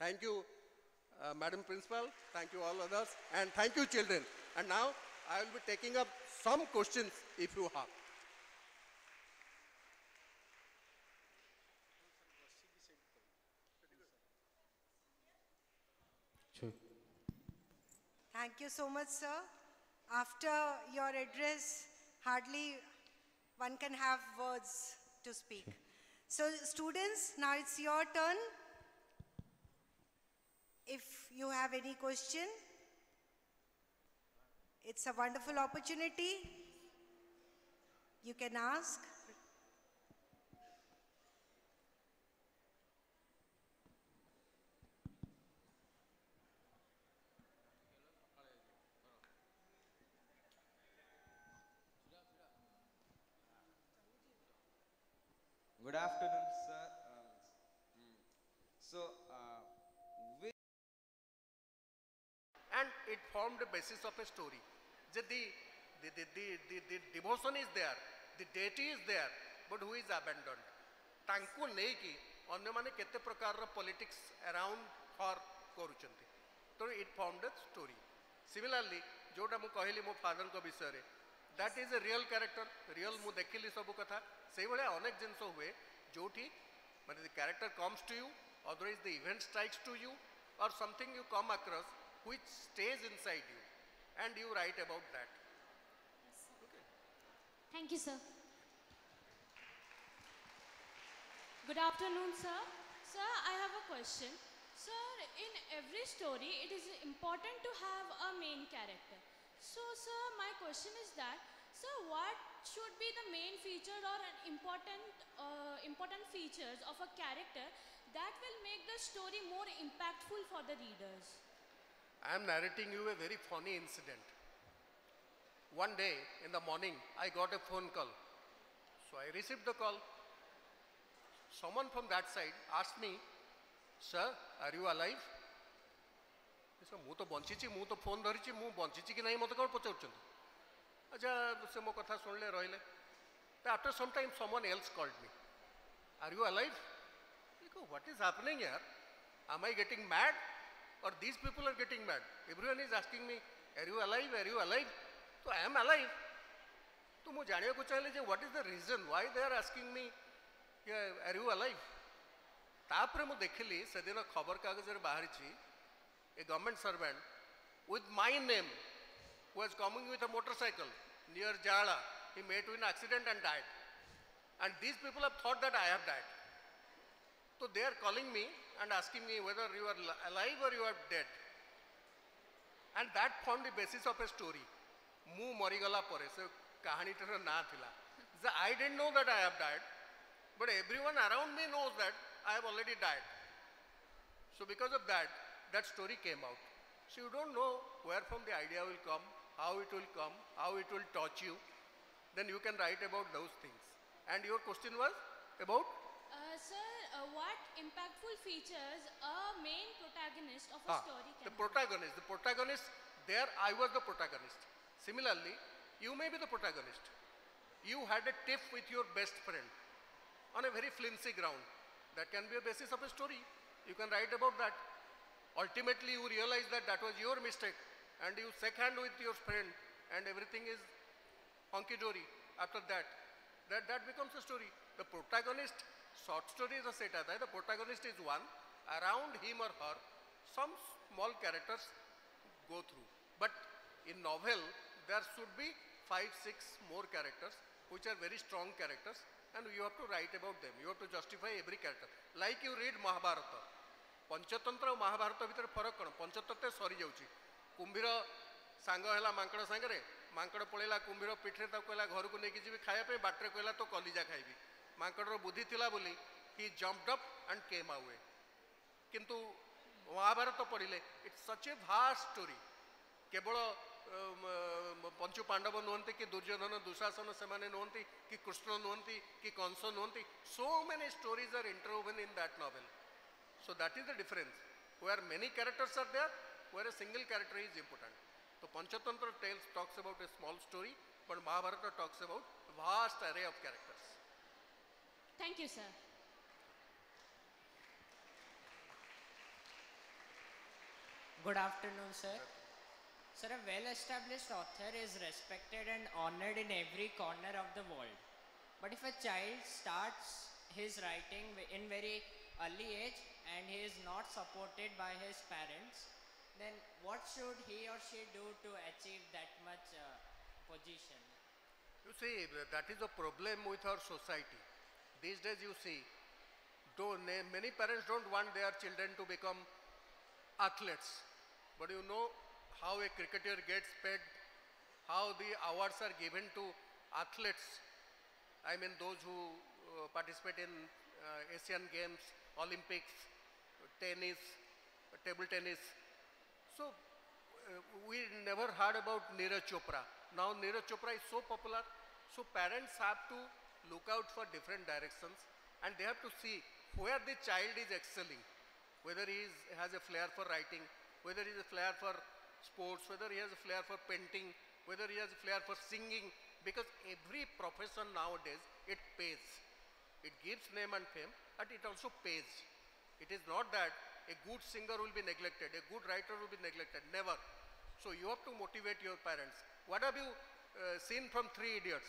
Thank you, uh, Madam Principal. Thank you all others. And thank you, children. And now I will be taking up some questions if you have. Thank you so much, sir. After your address, hardly one can have words to speak. So, students, now it's your turn. If you have any question, it's a wonderful opportunity. You can ask. afternoon, sir. Um, mm. so, uh, we and it formed the basis of a story. The, the, the, the, the, the, the devotion is there, the deity is there, but who is abandoned? ତାଙ୍କୁ ନେଇକି ଅନ୍ୟମାନେ କେତେ ପ୍ରକାରର politics around her କରୁଛନ୍ତି ତେଣୁ it form the story similarly ଯେଉଁଟା ମୁଁ କହିଲି ମୋ ଫାଦରଙ୍କ ବିଷୟରେ that is a real character real ମୁଁ ଦେଖିଲି ସବୁ କଥା ସେଇଭଳିଆ ଅନେକ ଜିନିଷ ହୁଏ jyoti, when the character comes to you, otherwise the event strikes to you or something you come across which stays inside you and you write about that. Yes, okay. Thank you, sir. Good afternoon, sir. Sir, I have a question. Sir, in every story, it is important to have a main character. So, sir, my question is that, sir, what should be the main feature or an important, uh, important features of a character that will make the story more impactful for the readers? I am narrating you a very funny incident. One day in the morning, I got a phone call. So I received the call. Someone from that side asked me, Sir, are you alive? Sir ମୁଁ ତ ବଞ୍ଚିଛି ମୁଁ ତ phone ଧରିଛି ମୁଁ ବଞ୍ଚିଛି କି ନାହିଁ ମୋତେ କ'ଣ ପଚାରୁଛନ୍ତି अच्छा से मो कथा सुनले रहिले after some time someone else called me are you alive what is happening यार am i getting mad? Or these people are getting mad? Everyone is asking me are you alive are you alive तो I am alive तो मुझे जानिया को चाहिए जे what is the reason why they are asking me are you alive तापर मु देखिली, सेदिन खबर कागज़ रे बाहर छी a government servant with my name was coming with a motorcycle near Jala. He met with an accident and died. And these people have thought that I have died. So they are calling me and asking me whether you are li- alive or you are dead. And that formed the basis of a story. ମୁଁ ମରିଗଲା ପରେ ସେ କାହାଣୀଟାର ନାଁ ଥିଲା ଯେ I didn't know that I have died, but everyone around me knows that I have already died. So because of that, that story came out. So you don't know where from the idea will come, how it will come, how it will touch you. Then you can write about those things. And your question was about Uh, sir, uh, what impactful features a main protagonist of a Ah, story the can have? protagonist. The protagonist, there I was the protagonist. Similarly, you may be the protagonist. You had a tiff with your best friend on a very flimsy ground. That can be a basis of a story. You can write about that. Ultimately, you realize that that was your mistake and you shake hand with your friend and everything is honky dory after that. That, that becomes a story. The protagonist, short story is a set, the protagonist is one, around him or her, some small characters go through. But in novel, there should be five, six more characters, which are very strong characters, and you have to write about them. You have to justify every character. Like you read Mahabharata. Panchatantra, Mahabharata, Mahabharata भितर फरक कौन sorry, କୁମ୍ଭୀର ସାଙ୍ଗ ହେଲା ମାଙ୍କଡ଼ ସାଙ୍ଗରେ ମାଙ୍କଡ଼ ପଳେଇଲା କୁମ୍ଭୀର ପିଠିରେ ତାକୁ କହିଲା ଘରକୁ ନେଇକି ଯିବି ଖାଇବା ପାଇଁ ବାଟରେ କହିଲା ତୋ କଲିଜା ଖାଇବି ମାଙ୍କଡ଼ର ବୁଦ୍ଧି ଥିଲା ବୋଲି he jumped up and came away କିନ୍ତୁ ମହାଭାରତ ପଢ଼ିଲେ it's such a vast story କେବଳ ଅମ, ପଞ୍ଚୁ ପାଣ୍ଡବ ନୁହନ୍ତି କି ଦୁର୍ଯ୍ୟୋଧନ ଦୁଶାସନ ସେମାନେ ନୁହନ୍ତି କି କୃଷ୍ଣ ନୁହନ୍ତି କି କଂସ ନୁହନ୍ତି so many stories are interwoven in that novel So that is the difference. Where many characters are there, where a single character is important. So Panchatantra tales talks about a small story, but Mahabharata talks about a vast array of characters. Thank you, sir. Good afternoon, sir. Sir, a well-established author is respected and honored in every corner of the world. But if a child starts his writing in very early age and he is not supported by his parents, then what should he or she do to achieve that much uh, position? You see, that is a problem with our society. These days you see, don't, many parents don't want their children to become athletes. But you know how a cricketer gets paid, how the awards are given to athletes. I mean those who uh, participate in uh, Asian Games, Olympics, tennis, table tennis. So uh, we never heard about Neeraj Chopra. Now Neeraj Chopra is so popular, so parents have to look out for different directions and they have to see where the child is excelling, whether he is, has a flair for writing, whether he has a flair for sports, whether he has a flair for painting, whether he has a flair for singing, because every profession nowadays, it pays. It gives name and fame, but it also pays. It is not that a good singer will be neglected, a good writer will be neglected, never. So you have to motivate your parents. What have you uh, seen from Three Idiots?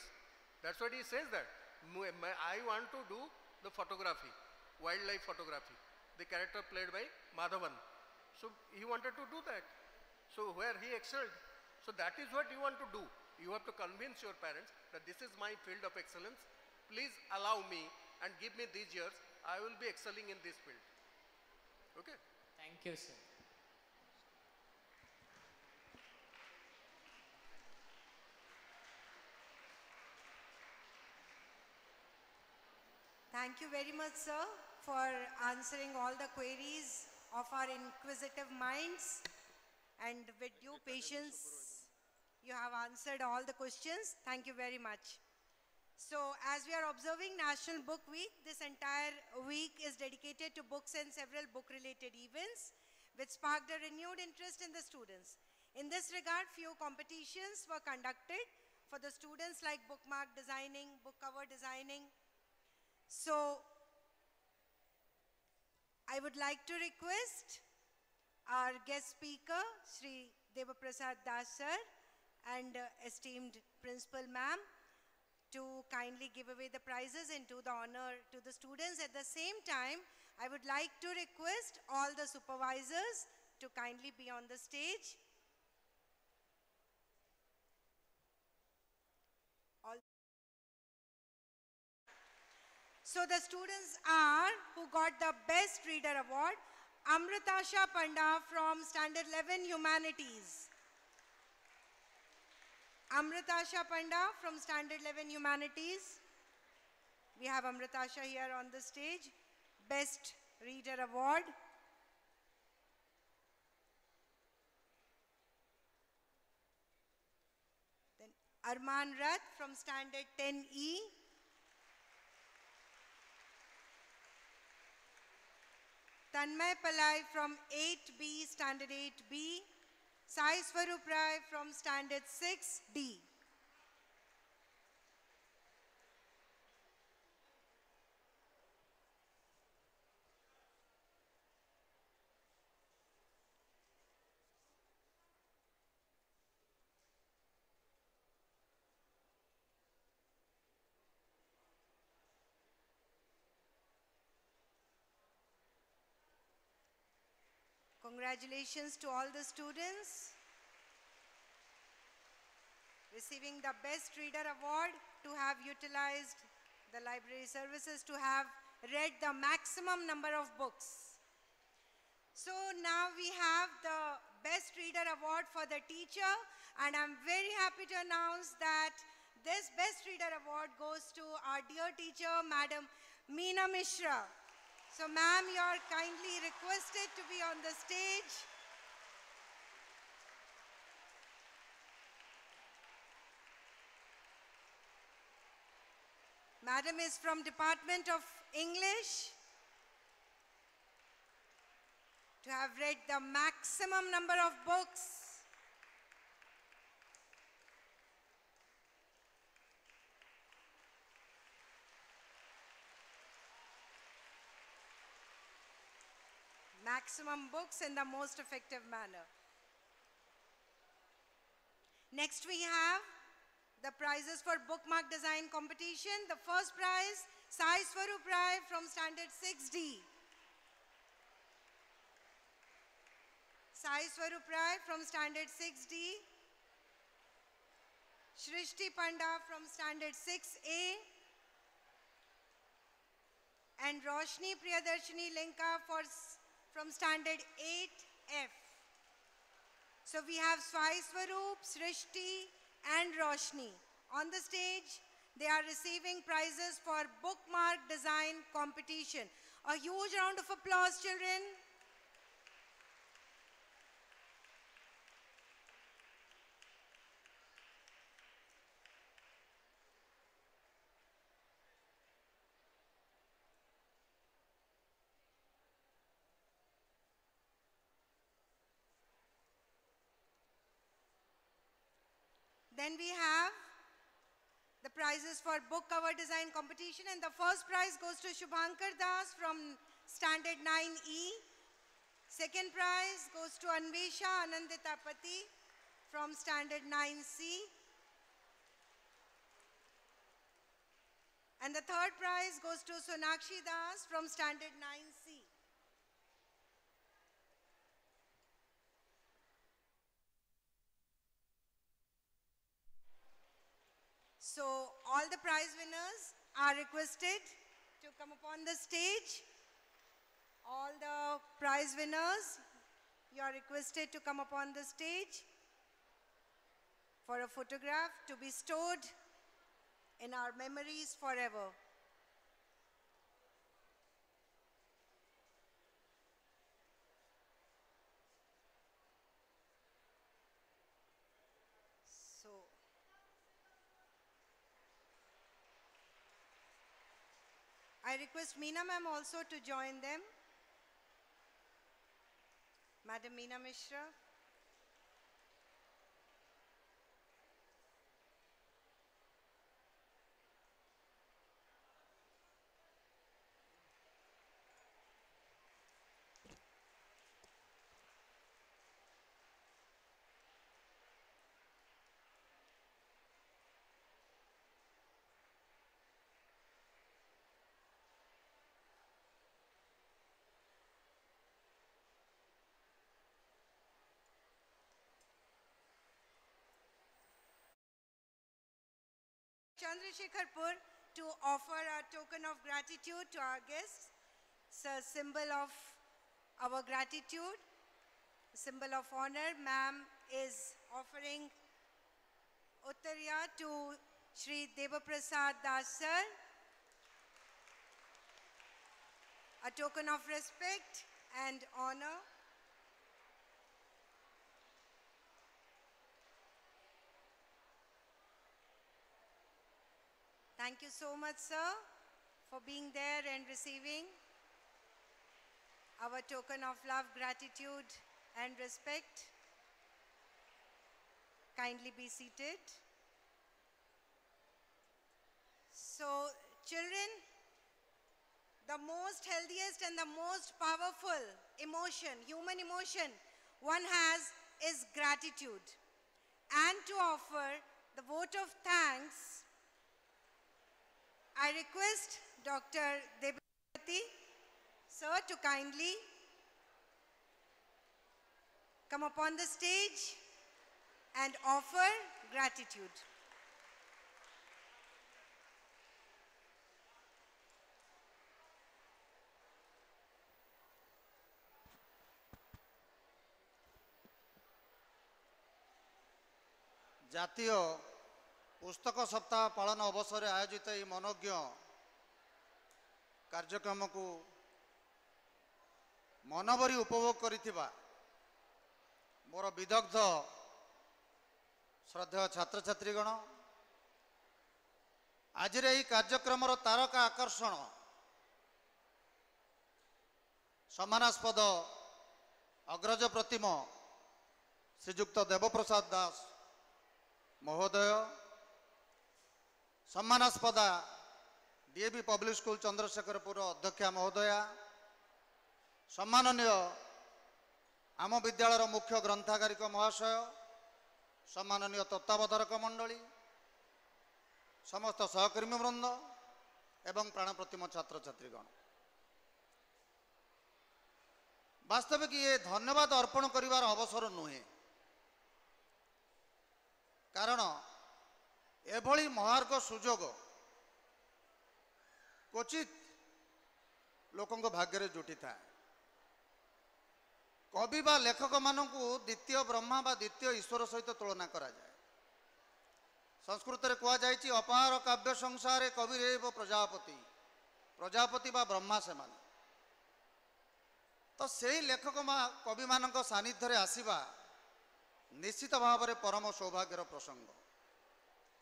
That's what he says that. I want to do the photography, wildlife photography. The character played by Madhavan. So he wanted to do that. So where he excelled. So that is what you want to do. You have to convince your parents that this is my field of excellence. Please allow me and give me these years. I will be excelling in this field. Okay? Thank you, sir. Thank you very much, sir, for answering all the queries of our inquisitive minds. And with due patience, you have answered all the questions. Thank you very much. So, as we are observing National Book Week, this entire week is dedicated to books and several book-related events, which sparked a renewed interest in the students. In this regard, few competitions were conducted for the students like bookmark designing, book cover designing, so, I would like to request our guest speaker, Sri Devaprasad Das sir, and uh, esteemed principal ma'am, to kindly give away the prizes and do the honor to the students. At the same time, I would like to request all the supervisors to kindly be on the stage. So the students are who got the best reader award, Amritasha Panda from Standard 11 Humanities. Amritasha Panda from Standard 11 Humanities. We have Amritasha here on the stage. Best Reader Award. Then Arman Rath from Standard 10E. Tanmay Palai from 8B, Standard 8B. Sai Swarup Rai from Standard 6D. Congratulations to all the students receiving the Best Reader Award to have utilized the library services to have read the maximum number of books. So now we have the Best Reader Award for the teacher and I'm very happy to announce that this Best Reader Award goes to our dear teacher, Madam Meena Mishra. So ma'am, you are kindly requested to be on the stage. Madam is from Department of English. To have read the maximum number of books. Maximum books in the most effective manner. Next we have the prizes for bookmark design competition. The first prize, Sai Swarup Rai from Standard 6D. Sai Swarup Rai from Standard 6D. Shrishti Panda from Standard 6A. And Roshni Priyadarshini Linka for, from Standard 8F. So we have Swai Swarup, Srishti, and Roshni. On the stage, They are receiving prizes for bookmark design competition. A huge round of applause, children. Then we have the prizes for book cover design competition and the first prize goes to Shubhankar Das from standard 9E. Second prize goes to Anvesha Ananditapati from standard 9C. And the third prize goes to Sonakshi Das from standard 9C. So all the prize winners are requested to come upon the stage. All the prize winners, you are requested to come upon the stage for a photograph to be stored in our memories forever. So, I request Meena ma'am also to join them. Madam Meena Mishra. Chandrasekharpur to offer a token of gratitude to our guests. It's a symbol of our gratitude, a symbol of honor. Ma'am is offering Uttarya to Sri Devaprasad Das sir. A token of respect and honor. Thank you so much, sir, for being there and receiving our token of love, gratitude, and respect. Kindly be seated. So, children, the most healthiest and the most powerful emotion, human emotion, one has is gratitude. And to offer the vote of thanks, I request Dr. Debati, sir, to kindly come upon the stage and offer gratitude. জাতীয় ପୁସ୍ତକ ସପ୍ତାହ ପାଳନ ଅବସରରେ ଆୟୋଜିତ ଏହି ମନୋଜ୍ଞ କାର୍ଯ୍ୟକ୍ରମକୁ ମନଭରି ଉପଭୋଗ କରିଥିବା ମୋର ବିଦଗ୍ଧ ଶ୍ରଦ୍ଧେୟ ଛାତ୍ରଛାତ୍ରୀଗଣ ଆଜିର ଏହି କାର୍ଯ୍ୟକ୍ରମର ତାରକା ଆକର୍ଷଣ ସମ୍ମାନାସ୍ପଦ ଅଗ୍ରଜ ପ୍ରତିମ ଶ୍ରୀଯୁକ୍ତ ଦେବପ୍ରସାଦ ଦାସ ମହୋଦୟ ସମ୍ମାନାସ୍ପଦା ଡିଏଭି ପବ୍ଲିକ ସ୍କୁଲ ଚନ୍ଦ୍ରଶେଖରପୁର ଅଧ୍ୟକ୍ଷା ମହୋଦୟା ସମ୍ମାନନୀୟ ଆମ ବିଦ୍ୟାଳୟର ମୁଖ୍ୟ ଗ୍ରନ୍ଥାଗାରିକ ମହାଶୟ ସମ୍ମାନନୀୟ ତତ୍ତ୍ୱାବଧାରକ ମଣ୍ଡଳୀ ସମସ୍ତ ସହକର୍ମୀ ବୃନ୍ଦ ଏବଂ ପ୍ରାଣପ୍ରତିମ ଛାତ୍ରଛାତ୍ରୀଗଣ ବାସ୍ତବିକ ଇଏ ଧନ୍ୟବାଦ ଅର୍ପଣ କରିବାର ଅବସର ନୁହେଁ କାରଣ ଏଭଳି ମହାର୍ଘ ସୁଯୋଗ କ୍ୱଚିତ ଲୋକଙ୍କ ଭାଗ୍ୟରେ ଜୁଟିଥାଏ କବି ବା ଲେଖକମାନଙ୍କୁ ଦ୍ୱିତୀୟ ବ୍ରହ୍ମା ବା ଦ୍ୱିତୀୟ ଈଶ୍ୱର ସହିତ ତୁଳନା କରାଯାଏ ସଂସ୍କୃତରେ କୁହାଯାଇଛି ଅପାର କାବ୍ୟ ସଂସାରେ କବିରେବ ପ୍ରଜାପତି ପ୍ରଜାପତି ବା ବ୍ରହ୍ମା ସେମାନେ ତ ସେଇ ଲେଖକ ମା କବିମାନଙ୍କ ସାନ୍ନିଧ୍ୟରେ ଆସିବା ନିଶ୍ଚିତ ଭାବରେ ପରମ ସୌଭାଗ୍ୟର ପ୍ରସଙ୍ଗ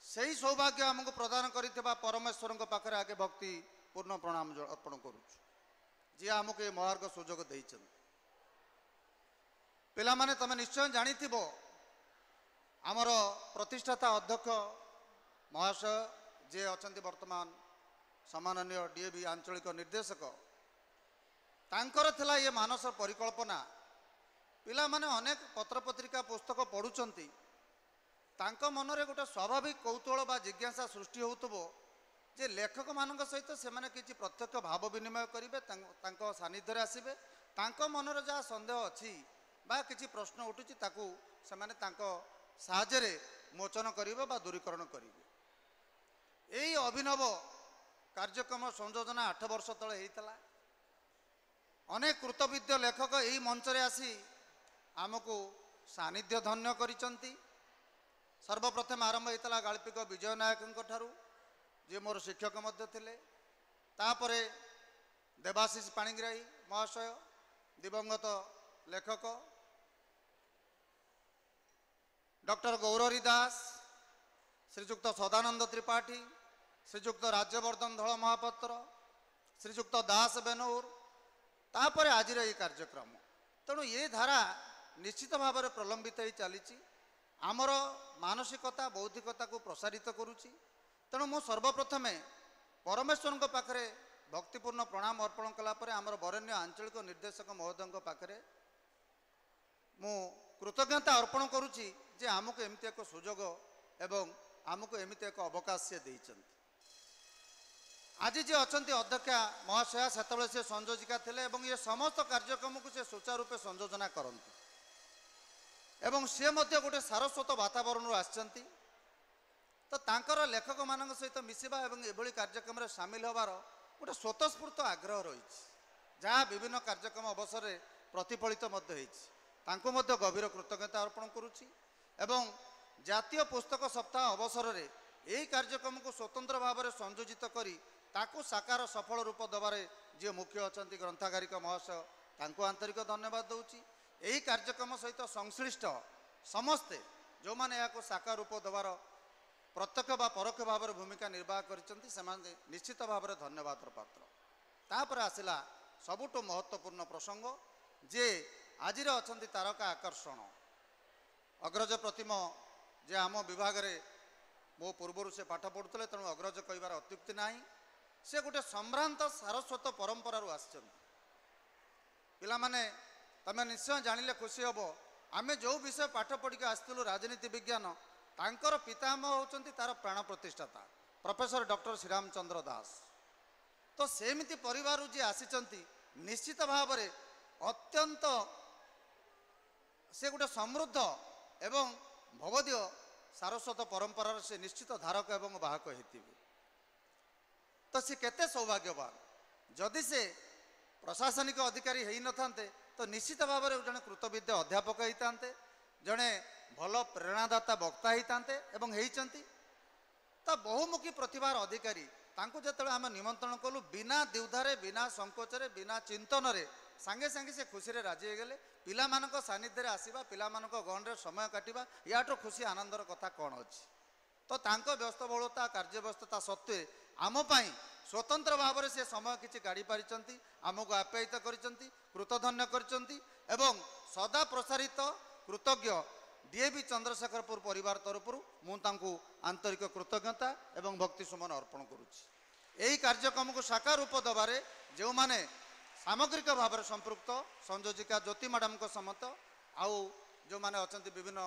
ସେହି ସୌଭାଗ୍ୟ ଆମକୁ ପ୍ରଦାନ କରିଥିବା ପରମେଶ୍ୱରଙ୍କ ପାଖରେ ଆଗେ ଭକ୍ତି ପୂର୍ଣ୍ଣ ପ୍ରଣାମ ଅର୍ପଣ କରୁଛୁ। ଯିଏ ଆମକୁ ଏ ମହାର୍ଗ ସୁଯୋଗ ଦେଇଛନ୍ତି। ପିଲାମାନେ ତମେ ନିଶ୍ଚୟ ଜାଣିଥିବ ଆମର ପ୍ରତିଷ୍ଠାତା ଅଧ୍ୟକ୍ଷ ମହାଶୟ ଯିଏ ଅଛନ୍ତି ବର୍ତ୍ତମାନ ସମ୍ମାନନୀୟ ଡିଏବି ଆଞ୍ଚଳିକ ନିର୍ଦ୍ଦେଶକ ତାଙ୍କର ଥିଲା ଏ ମାନସ ପରିକଳ୍ପନା। ପିଲାମାନେ ଅନେକ ପତ୍ରପତ୍ରିକା ପୁସ୍ତକ ପଢ଼ୁଛନ୍ତି। ତାଙ୍କ ମନରେ ଗୋଟେ ସ୍ୱାଭାବିକ କୌତୁହଳ ବା ଜିଜ୍ଞାସା ସୃଷ୍ଟି ହେଉଥିବ ଯେ ଲେଖକମାନଙ୍କ ସହିତ ସେମାନେ କିଛି ପ୍ରତ୍ୟକ୍ଷ ଭାବ ବିନିମୟ କରିବେ ତାଙ୍କ ସାନ୍ନିଧ୍ୟରେ ଆସିବେ। ତାଙ୍କ ମନରେ ଯାହା ସନ୍ଦେହ ଅଛି ବା କିଛି ପ୍ରଶ୍ନ ଉଠୁଛି ତାକୁ ସେମାନେ ତାଙ୍କ ସାହାଯ୍ୟରେ ମୋଚନ କରିବେ ବା ଦୂରୀକରଣ କରିବେ। ଏଇ ଅଭିନବ କାର୍ଯ୍ୟକ୍ରମ ସଂଯୋଜନା ଆଠ ବର୍ଷ ତଳେ ହେଇଥିଲା। ଅନେକ କୃତବିଦ୍ୟ ଲେଖକ ଏହି ମଞ୍ଚରେ ଆସି ଆମକୁ ସାନ୍ନିଧ୍ୟ ଧନ୍ୟ କରିଛନ୍ତି। ସର୍ବପ୍ରଥମେ ଆରମ୍ଭ ହେଇଥିଲା ଗାଳ୍ପିକ ବିଜୟ ନାୟକଙ୍କ ଠାରୁ ଯିଏ ମୋର ଶିକ୍ଷକ ମଧ୍ୟ ଥିଲେ। ତାପରେ ଦେବାଶିଷ ପାଣିଗ୍ରାହୀ ମହାଶୟ ଦିବଙ୍ଗତ ଲେଖକ ଡକ୍ଟର ଗୌରହରି ଦାସ ଶ୍ରୀଯୁକ୍ତ ସଦାନନ୍ଦ ତ୍ରିପାଠୀ ଶ୍ରୀଯୁକ୍ତ ରାଜ୍ୟବର୍ଦ୍ଧନ ଧଳ ମହାପାତ୍ର ଶ୍ରୀଯୁକ୍ତ ଦାସ ବେନୌର ତାପରେ ଆଜିର ଏହି କାର୍ଯ୍ୟକ୍ରମ। ତେଣୁ ଏ ଧାରା ନିଶ୍ଚିତ ଭାବରେ ପ୍ରଲମ୍ବିତ ହେଇ ଚାଲିଛି। ଆମର ମାନସିକତା ବୌଦ୍ଧିକତାକୁ ପ୍ରସାରିତ କରୁଛି। ତେଣୁ ମୁଁ ସର୍ବପ୍ରଥମେ ପରମେଶ୍ୱରଙ୍କ ପାଖରେ ଭକ୍ତିପୂର୍ଣ୍ଣ ପ୍ରଣାମ ଅର୍ପଣ କଲା ପରେ ଆମର ବରେଣ୍ୟ ଆଞ୍ଚଳିକ ନିର୍ଦ୍ଦେଶକ ମହୋଦୟଙ୍କ ପାଖରେ ମୁଁ କୃତଜ୍ଞତା ଅର୍ପଣ କରୁଛି ଯେ ଆମକୁ ଏମିତି ଏକ ସୁଯୋଗ ଏବଂ ଆମକୁ ଏମିତି ଏକ ଅବକାଶ ସେ ଦେଇଛନ୍ତି। ଆଜି ଯିଏ ଅଛନ୍ତି ଅଧ୍ୟକ୍ଷା ମହାଶୟା ସେତେବେଳେ ସେ ସଂଯୋଜିକା ଥିଲେ ଏବଂ ଏ ସମସ୍ତ କାର୍ଯ୍ୟକ୍ରମକୁ ସେ ସୁଚାରୁ ରୂପେ ସଂଯୋଜନା କରନ୍ତି। ଏବଂ ସେ ମଧ୍ୟ ଗୋଟେ ସାରସ୍ୱତ ବାତାବରଣରୁ ଆସିଛନ୍ତି। ତ ତାଙ୍କର ଲେଖକମାନଙ୍କ ସହିତ ମିଶିବା ଏବଂ ଏଭଳି କାର୍ଯ୍ୟକ୍ରମରେ ସାମିଲ ହେବାର ଗୋଟେ ସ୍ୱତଃସ୍ଫୂର୍ତ୍ତ ଆଗ୍ରହ ରହିଛି ଯାହା ବିଭିନ୍ନ କାର୍ଯ୍ୟକ୍ରମ ଅବସରରେ ପ୍ରତିଫଳିତ ମଧ୍ୟ ହେଇଛି। ତାଙ୍କୁ ମଧ୍ୟ ଗଭୀର କୃତଜ୍ଞତା ଅର୍ପଣ କରୁଛି ଏବଂ ଜାତୀୟ ପୁସ୍ତକ ସପ୍ତାହ ଅବସରରେ ଏହି କାର୍ଯ୍ୟକ୍ରମକୁ ସ୍ୱତନ୍ତ୍ର ଭାବରେ ସଂଯୋଜିତ କରି ତାକୁ ସାକାର ସଫଳ ରୂପ ଦେବାରେ ଯିଏ ମୁଖ୍ୟ ଅଛନ୍ତି ଗ୍ରନ୍ଥାଗାରିକ ମହାଶୟ ତାଙ୍କୁ ଆନ୍ତରିକ ଧନ୍ୟବାଦ ଦେଉଛି। ଏହି କାର୍ଯ୍ୟକ୍ରମ ସହିତ ସଂଶ୍ଳିଷ୍ଟ ସମସ୍ତେ ଯେଉଁମାନେ ଏହାକୁ ସାକାର ରୂପ ଦେବାର ପ୍ରତ୍ୟକ୍ଷ ବା ପରୋକ୍ଷ ଭାବରେ ଭୂମିକା ନିର୍ବାହ କରିଛନ୍ତି ସେମାନେ ନିଶ୍ଚିତ ଭାବରେ ଧନ୍ୟବାଦର ପାତ୍ର। ତାପରେ ଆସିଲା ସବୁଠୁ ମହତ୍ତ୍ୱପୂର୍ଣ୍ଣ ପ୍ରସଙ୍ଗ ଯେ ଆଜିର ଅଛନ୍ତି ତାରକା ଆକର୍ଷଣ। ଅଗ୍ରଜ ପ୍ରତିମ ଯେ ଆମ ବିଭାଗରେ ମୋ ପୂର୍ବରୁ ସେ ପାଠ ପଢ଼ୁଥିଲେ ତେଣୁ ଅଗ୍ରଜ କହିବାର ଅତ୍ୟୁକ୍ତି ନାହିଁ। ସେ ଗୋଟେ ସମ୍ଭ୍ରାନ୍ତ ସାରସ୍ୱତ ପରମ୍ପରାରୁ ଆସିଛନ୍ତି। ପିଲାମାନେ ତମେ ନିଶ୍ଚୟ ଜାଣିଲେ ଖୁସି ହେବ। ଆମେ ଯେଉଁ ବିଷୟ ପାଠ ପଢ଼ିକି ଆସିଥିଲୁ ରାଜନୀତି ବିଜ୍ଞାନ ତାଙ୍କର ପିତାମହ ହେଉଛନ୍ତି ତାର ପ୍ରାଣ ପ୍ରତିଷ୍ଠାତା ପ୍ରଫେସର ଡକ୍ଟର ଶ୍ରୀରାମଚନ୍ଦ୍ର ଦାସ। ତ ସେମିତି ପରିବାରରୁ ଯିଏ ଆସିଛନ୍ତି ନିଶ୍ଚିତ ଭାବରେ ଅତ୍ୟନ୍ତ ସେ ଗୋଟେ ସମୃଦ୍ଧ ଏବଂ ଭବଦୀୟ ସାରସ୍ୱତ ପରମ୍ପରାର ସେ ନିଶ୍ଚିତ ଧାରକ ଏବଂ ବାହକ ହେଇଥିବେ। ତ ସେ କେତେ ସୌଭାଗ୍ୟବାନ। ଯଦି ସେ ପ୍ରଶାସନିକ ଅଧିକାରୀ ହେଇନଥାନ୍ତେ ତ ନିଶ୍ଚିତ ଭାବରେ ଜଣେ କୃତବିଦ୍ୟ ଅଧ୍ୟାପକ ହେଇଥାନ୍ତେ ଜଣେ ଭଲ ପ୍ରେରଣାଦାତା ବକ୍ତା ହେଇଥାନ୍ତେ ଏବଂ ହେଇଛନ୍ତି। ତା ବହୁମୁଖୀ ପ୍ରତିଭାର ଅଧିକାରୀ ତାଙ୍କୁ ଯେତେବେଳେ ଆମେ ନିମନ୍ତ୍ରଣ କଲୁ ବିନା ଦ୍ୱିଧାରେ ବିନା ସଂକୋଚରେ ବିନା ଚିନ୍ତନରେ ସାଙ୍ଗେ ସାଙ୍ଗେ ସେ ଖୁସିରେ ରାଜି ହେଇଗଲେ। ପିଲାମାନଙ୍କ ସାନ୍ନିଧ୍ୟରେ ଆସିବା ପିଲାମାନଙ୍କ ଗହଣରେ ସମୟ କାଟିବା ୟାଠୁ ଖୁସି ଆନନ୍ଦର କଥା କ'ଣ ଅଛି? ତ ତାଙ୍କ ବ୍ୟସ୍ତବହୁଳତା କାର୍ଯ୍ୟବ୍ୟସ୍ତତା ସତ୍ତ୍ୱେ ଆମ ପାଇଁ ସ୍ୱତନ୍ତ୍ର ଭାବରେ ସେ ସମୟ କିଛି କାଢ଼ି ପାରିଛନ୍ତି ଆମକୁ ଆପ୍ୟାୟିତ କରିଛନ୍ତି କୃତଧନ୍ୟ କରିଛନ୍ତି ଏବଂ ସଦା ପ୍ରସାରିତ କୃତଜ୍ଞ ଡିଏବି ଚନ୍ଦ୍ରଶେଖରପୁର ପରିବାର ତରଫରୁ ମୁଁ ତାଙ୍କୁ ଆନ୍ତରିକ କୃତଜ୍ଞତା ଏବଂ ଭକ୍ତି ସୁମନ ଅର୍ପଣ କରୁଛି ଏହି କାର୍ଯ୍ୟକ୍ରମକୁ ସାକାର ରୂପ ଦେବାରେ ଯେଉଁମାନେ ସାମଗ୍ରିକ ଭାବରେ ସମ୍ପୃକ୍ତ ସଂଯୋଜିକା ଜ୍ୟୋତି ମ୍ୟାଡ଼ାମଙ୍କ ସମେତ ଆଉ ଯେଉଁମାନେ ଅଛନ୍ତି ବିଭିନ୍ନ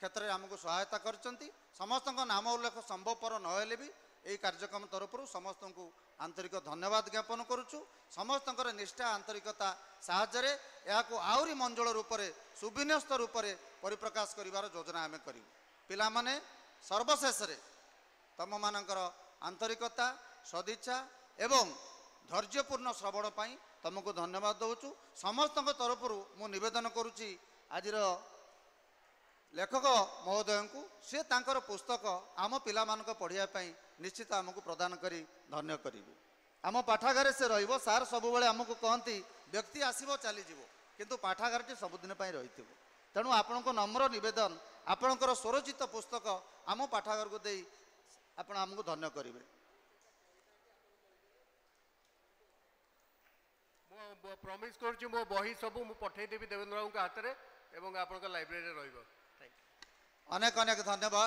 କ୍ଷେତ୍ରରେ ଆମକୁ ସହାୟତା କରିଛନ୍ତି ସମସ୍ତଙ୍କ ନାମ ଉଲ୍ଲେଖ ସମ୍ଭବପର ନହେଲେ ବି ଏହି କାର୍ଯ୍ୟକ୍ରମ ତରଫରୁ ସମସ୍ତଙ୍କୁ ଆନ୍ତରିକ ଧନ୍ୟବାଦ ଜ୍ଞାପନ କରୁଛୁ। ସମସ୍ତଙ୍କର ନିଷ୍ଠା ଆନ୍ତରିକତା ସାହାଯ୍ୟରେ ଏହାକୁ ଆହୁରି ମଞ୍ଜଳ ରୂପରେ ସୁବିନ୍ୟସ୍ତ ରୂପରେ ପରିପ୍ରକାଶ କରିବାର ଯୋଜନା ଆମେ କରିବୁ। ପିଲାମାନେ ସର୍ବଶେଷରେ ତମମାନଙ୍କର ଆନ୍ତରିକତା ସଦିଚ୍ଛା ଏବଂ ଧୈର୍ଯ୍ୟପୂର୍ଣ୍ଣ ଶ୍ରବଣ ପାଇଁ ତମକୁ ଧନ୍ୟବାଦ ଦେଉଛୁ। ସମସ୍ତଙ୍କ ତରଫରୁ ମୁଁ ନିବେଦନ କରୁଛି ଆଜିର ଲେଖକ ମହୋଦୟଙ୍କୁ ସେ ତାଙ୍କର ପୁସ୍ତକ ଆମ ପିଲାମାନଙ୍କ ପଢ଼ିବା ପାଇଁ ନିଶ୍ଚିତ ଆମକୁ ପ୍ରଦାନ କରି ଧନ୍ୟ କରିବେ। ଆମ ପାଠାଗାରରେ ସେ ରହିବ ସାର୍ ସବୁବେଳେ ଆମକୁ କହନ୍ତି ବ୍ୟକ୍ତି ଆସିବ ଚାଲିଯିବ। କିନ୍ତୁ ପାଠାଗାରଟି ସବୁଦିନ ପାଇଁ ରହିଥିବ। ତେଣୁ ଆପଣଙ୍କ ନମ୍ର ନିବେଦନ ଆପଣଙ୍କର ସ୍ୱରଚିତ ପୁସ୍ତକ ଆମ ପାଠାଗାରକୁ ଦେଇ ଆପଣ ଆମକୁ ଧନ୍ୟ କରିବେ। ମୁଁ ପ୍ରମିସ୍ କରୁଛି ମୋ ବହି ସବୁ ମୁଁ ପଠେଇଦେବି ଦେବେନ୍ଦ୍ର ବାବୁଙ୍କ ହାତରେ ଏବଂ ଆପଣଙ୍କ ଲାଇବ୍ରେରୀରେ ରହିବ। ଅନେକ ଅନେକ ଧନ୍ୟବାଦ।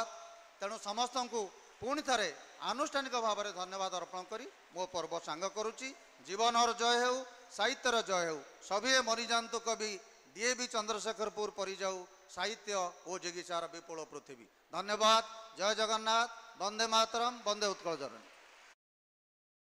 ତେଣୁ ସମସ୍ତଙ୍କୁ ପୁଣି ଥରେ ଆନୁଷ୍ଠାନିକ ଭାବରେ ଧନ୍ୟବାଦ ଅର୍ପଣ କରି ମୋ ପର୍ବ ସାଙ୍ଗ କରୁଛି। ଜୀବନର ଜୟ ହେଉ ସାହିତ୍ୟର ଜୟ ହେଉ। ସଭିଏ ମରିଯାଆନ୍ତୁ କବି ଡିଏ ବି ଚନ୍ଦ୍ରଶେଖରପୁର ପରିଯାଉ ସାହିତ୍ୟ ଓ ଜିଗିସାର ବିପୁଳ ପୃଥିବୀ। ଧନ୍ୟବାଦ। ଜୟ ଜଗନ୍ନାଥ। ବନ୍ଦେ ମାତରମ୍। ବନ୍ଦେ ଉତ୍କଳ ଜନନୀ।